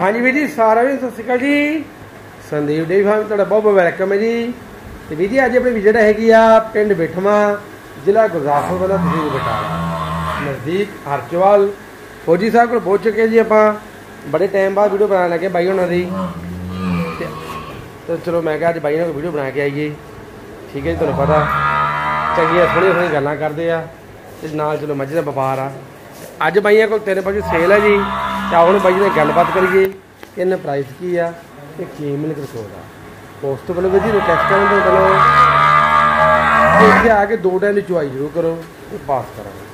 ਹਾਂਜੀ ਵੀਰ ਜੀ, ਸਾਰਿਆਂ ਨੂੰ ਸਤਿ ਸ਼੍ਰੀ ਅਕਾਲ ਜੀ। ਸੰਦੀਪ ਡੇਰੀ ਫਾਰਮ ਤੁਹਾਡਾ ਬਹੁਤ ਬਹੁਤ ਵੈਲਕਮ ਹੈ ਜੀ। ਤੇ ਵੀਰ ਜੀ, ਅੱਜ ਆਪਣੀ ਵਿਜ਼ਿਟ ਹੈਗੀ ਆ ਪਿੰਡ ਬਿਠਵਾ ਜ਼ਿਲ੍ਹਾ ਗੁਰਦਾਸਪੁਰ ਵਾਲਾ ਤਹਿਸੀਲ ਬਟਾਲਾ। ਨਜ਼ਦੀਕ ਹਰਚਵਾਲ ਫੌਜੀ ਸਾਹਿਬ ਕੋਲ ਪਹੁੰਚ ਚੁੱਕੇ ਜੀ ਆਪਾਂ। ਬੜੇ ਟਾਈਮ ਬਾਅਦ ਵੀਡੀਓ ਬਣਾਉਣ ਲੱਗੇ ਬਾਈ ਉਹਨਾਂ ਦੀ। ਤੇ- ਚਲੋ ਮੈਂ ਕਿਹਾ ਅੱਜ ਬਾਈ ਨਾਲ ਕੋਈ ਵੀਡੀਓ ਬਣਾ ਕੇ ਆਈਏ। ਠੀਕ ਹੈ ਜੀ, ਤੁਹਾਨੂੰ ਪਤਾ। ਚੰਗੀਆਂ ਸੋਹਣੀਆਂ ਸੋਹਣੀਆਂ ਗੱਲਾਂ ਕਰਦੇ ਆ। ਤੇ ਨਾਲ ਚਲੋ ਮੱਝ ਦਾ ਵਪਾਰ ਆ। ਅੱਜ ਬਾਈਆਂ ਕੋਲ ਤੇਰੇ ਪਾਸੇ ਸੇਲ ਹੈ ਜੀ। ਤਾਂ ਹੁਣ ਬਾਈ ਜੀ ਨਾਲ ਗੱਲਬਾਤ ਕਰੀਏ ਕਿ ਇਹਨਾਂ ਪ੍ਰਾਈਸ ਕੀ ਆ ਤੇ ਕੀ ਮਿਲਕ ਰਿਕਾਰਡ ਆ। ਉਸ ਤੋਂ ਪਹਿਲਾਂ ਵੀ ਜੀ ਰਿਕਵੈਸਟ ਕਰਨ ਤੋਂ ਪਹਿਲਾਂ ਇੱਥੇ ਆ ਕੇ ਦੋ ਟਾਈਮ ਦੀ ਚੁਆਈ ਜ਼ਰੂਰ ਕਰੋ ਤੇ ਪਾਸ ਕਰਾਂਗੇ।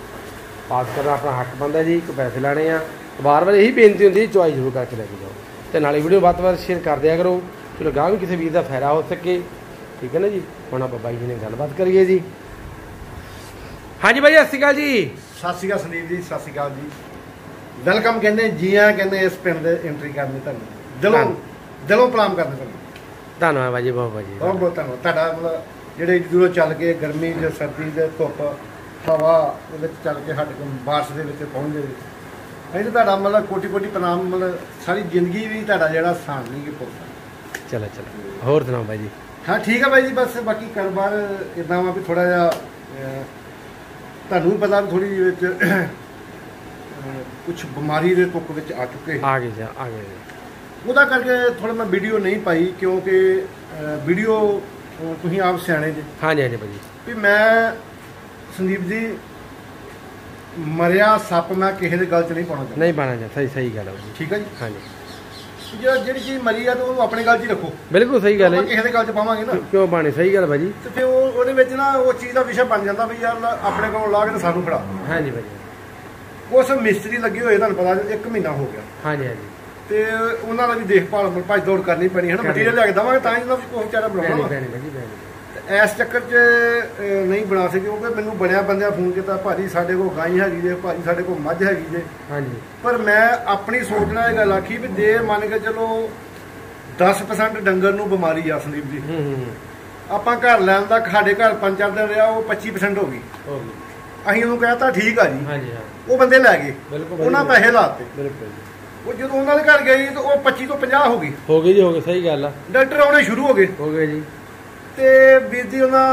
ਪਾਸ ਕਰਨਾ ਆਪਣਾ ਹੱਕ ਬਣਦਾ ਜੀ, ਇੱਕ ਪੈਸੇ ਲੈਣੇ ਆ। ਵਾਰ-ਵਾਰ ਇਹੀ ਬੇਨਤੀ ਹੁੰਦੀ ਹੈ, ਚੁਆਈ ਜ਼ਰੂਰ ਕਰਕੇ ਲੈ ਕੇ ਜਾਓ। ਤੇ ਨਾਲੇ ਵੀਡੀਓ ਵੱਧ ਤੋਂ ਵੱਧ ਸ਼ੇਅਰ ਕਰ ਦਿਆ ਕਰੋ। ਚਲੋ ਗਾਂ ਵੀ ਕਿਸੇ ਵੀਰ ਦਾ ਫਾਇਦਾ ਹੋ ਸਕੇ। ਠੀਕ ਹੈ ਨਾ ਜੀ? ਹੁਣ ਆਪਾਂ ਬਾਈ ਜੀ ਨੇ ਗੱਲਬਾਤ ਕਰੀਏ ਜੀ। ਹਾਂਜੀ ਬਾਈ ਸਤਿ ਸ਼੍ਰੀ ਅਕਾਲ ਜੀ। ਸਤਿ ਸ਼੍ਰੀ ਅਕਾਲ ਸੰਦੀਪ ਜੀ, ਸਤਿ ਸ਼੍ਰੀ ਅਕਾਲ ਜੀ। ਵੈਲਕਮ ਕਹਿੰਦੇ ਜੀ ਆਇਆਂ ਕਹਿੰਦੇ ਇਸ ਪਿੰਡ ਦੇ ਐਂਟਰੀ ਕਰਨੀ ਤੁਹਾਨੂੰ। ਦਿਲੋਂ ਦਿਲੋਂ ਪ੍ਰਣਾਮ ਕਰਦੇ ਤੁਹਾਨੂੰ। ਧੰਨਵਾਦ ਬਾਈ ਜੀ ਬਹੁਤ ਬਹੁਤ ਜੀ ਬਹੁਤ ਬਹੁਤ ਧੰਨਵਾਦ। ਤੁਹਾਡਾ ਮਤਲਬ ਜਿਹੜੇ ਦੂਰੋਂ ਚੱਲ ਕੇ ਗਰਮੀ ਜਾਂ ਸਰਦੀ ਦੇ ਧੁੱਪ ਹਵਾ ਦੇ ਵਿੱਚ ਚੱਲ ਕੇ ਸਾਡੇ ਕੋਲ ਬਾਰਸ਼ ਦੇ ਵਿੱਚ ਪਹੁੰਚਦੇ ਤਾਂ ਤੁਹਾਡਾ ਮਤਲਬ ਕੋਟੀ ਕੋਟੀ ਪ੍ਰਣਾਮ ਮਤਲਬ ਸਾਰੀ ਜ਼ਿੰਦਗੀ ਵੀ ਤੁਹਾਡਾ ਜਿਹੜਾ ਸਾਨ ਨਹੀਂ ਕਿ ਪੁੱਛਦਾ ਚਲੋ ਚਲੋ। ਹੋਰ ਸੁਣਾਓ ਬਾਈ ਜੀ ਹਾਂ ਠੀਕ ਹੈ ਬਾਈ ਜੀ ਬਸ ਬਾਕੀ ਕਾਰੋਬਾਰ ਇਦਾਂ ਵਾ ਵੀ ਥੋੜਾ ਜਿਹਾ ਤੁਹਾਨੂੰ ਵੀ ਪਤਾ ਥੋੜੀ ਜਿਹੀ ਵਿੱਚ ਕੁਝ ਬਿਮਾਰੀ ਦੇ ਤੁੱਕ ਵਿੱਚ ਆ ਚੁੱਕੇ। ਆ ਗਏ ਜੀ ਆ ਗਏ ਜੀ। ਉਹਦਾ ਕਰਕੇ ਥੋੜਾ ਮੈਂ ਵੀਡੀਓ ਨਹੀਂ ਪਾਈ ਕਿਉਂਕਿ ਵੀਡੀਓ ਤੁਸੀਂ ਆਪ ਸਿਆਣੇ ਜੀ। ਹਾਂਜੀ ਹਾਂਜੀ ਬਾਈ ਜੀ ਵੀ ਮੈਂ ਸੰਦੀਪ ਜੀ ਮਰਿਆ ਸੱਪ ਮੈਂ ਕਿਸੇ ਦੇ ਗੱਲ 'ਚ ਨਹੀਂ ਪਾਉਣਾ ਚਾਹੁੰਦਾ। ਨਹੀਂ ਪਾਣਾ ਜੀ ਸਹੀ ਸਹੀ ਗੱਲ ਹੈ ਬਾਈ ਜੀ ਠੀਕ ਹੈ ਜੀ? ਹਾਂਜੀ। ਜਿਹੜਾ ਜਿਹੜੀ ਚੀਜ਼ ਮਰੀ ਆ ਤਾਂ ਉਹਨੂੰ ਆਪਣੇ ਗੱਲ 'ਚ ਹੀ ਰੱਖੋ। ਬਿਲਕੁਲ ਸਹੀ ਗੱਲ ਹੈ ਕਿਸੇ ਦੇ ਗੱਲ 'ਚ ਪਾਵਾਂਗੇ ਨਾ। ਕਿਉਂ ਪਾਣੀ ਸਹੀ ਗੱਲ ਹੈ ਬਾਈ ਜੀ ਤੇ ਫਿਰ ਉਹ ਉਹਦੇ ਵਿੱਚ ਨਾ ਉਹ ਚੀਜ਼ ਦਾ ਵਿਸ਼ਾ ਬਣ ਜਾਂਦਾ ਵੀ ਯਾਰ ਆਪਣੇ ਕੋਲ ਲਾ ਕੇ ਤੇ ਸਾਨੂੰ ਫੜਾ। ਹਾਂਜੀ ਬਾਈ ਜੀ ਉਸ ਮਿਸਤਰੀ ਲੱਗੇ ਹੋਏ ਤੁਹਾਨੂੰ ਪਤਾ ਇੱਕ ਮਹੀਨਾ ਹੋ ਗਿਆ। ਹਾਂਜੀ ਹਾਂਜੀ। ਤੇ ਉਹਨਾਂ ਦਾ ਵੀ ਦੇਖਭਾਲ ਭੱਜ ਦੌੜ ਕਰਨੀ ਪੈਣੀ ਹੈ ਨਾ। ਮਟੀਰੀਅਲ ਲਿਆ ਕੇ ਦਵਾਂਗੇ ਤਾਂ ਹੀ ਉਹਨਾਂ ਕੋਈ ਵਿਚਾਰਾ ਬਣਾਉਣਾ ਇਸ ਚੱਕਰ 'ਚ ਨਹੀਂ ਬਣਾ ਸਕੇ ਕਿਉਂਕਿ ਮੈਨੂੰ ਬਣਿਆ ਬੰਦਿਆਂ ਫੋਨ ਕੀਤਾ ਭਾਜੀ ਸਾਡੇ ਕੋਲ ਗਾਂ ਹੈਗੀ ਜੇ ਭਾਜੀ ਸਾਡੇ ਕੋਲ ਮੱਝ ਹੈਗੀ ਜੇ। ਹਾਂਜੀ। ਪਰ ਮੈਂ ਆਪਣੀ ਸੋਚਣਾ ਇਹ ਗੱਲ ਆਖੀ ਵੀ ਜੇ ਮੰਨ ਕੇ ਚਲੋ 10% ਡੰਗਰ ਨੂੰ ਬਿਮਾਰੀ ਆ ਸੰਦੀਪ ਜੀ ਹੂੰ ਹੂੰ ਹੂੰ। ਆਪਾਂ ਘਰ ਲੈਣ ਦਾ ਸਾਡੇ ਘਰ ਪੰਜ ਚਾਰ ਦਿਨ ਰਿਹਾ ਉਹ 25% ਹੋ ਗਈ। ਹੋ ਗਈ। ਅਸੀਂ ਉਹਨੂੰ ਕਹਿਤਾ ਠੀਕ ਆ ਜੀ। ਹਾਂਜੀ ਹਾਂ। ਉਹ ਬੰਦੇ ਲੈ ਗਏ। ਬਿਲਕੁਲ ਉਹਨਾਂ ਜੀ। ਪੈਸੇ ਲਾਤੇ ਬਿਲਕੁਲ ਜੀ। ਉਹ ਜਦੋਂ ਉਹਨਾਂ ਦੇ ਘਰ ਗਈ ਤਾਂ ਉਹ 25 ਤੋਂ 50 ਹੋ ਗਈ ਹੋ ਗਈ ਜੀ ਹੋ ਗਈ ਸਹੀ ਗੱਲ ਆ। ਡਾਕਟਰ ਆਉਣੇ ਸ਼ੁਰੂ ਹੋ ਗਏ। ਹੋ ਗਏ ਜੀ। ਤੇ ਵੀਰ ਜੀ ਉਹਨਾਂ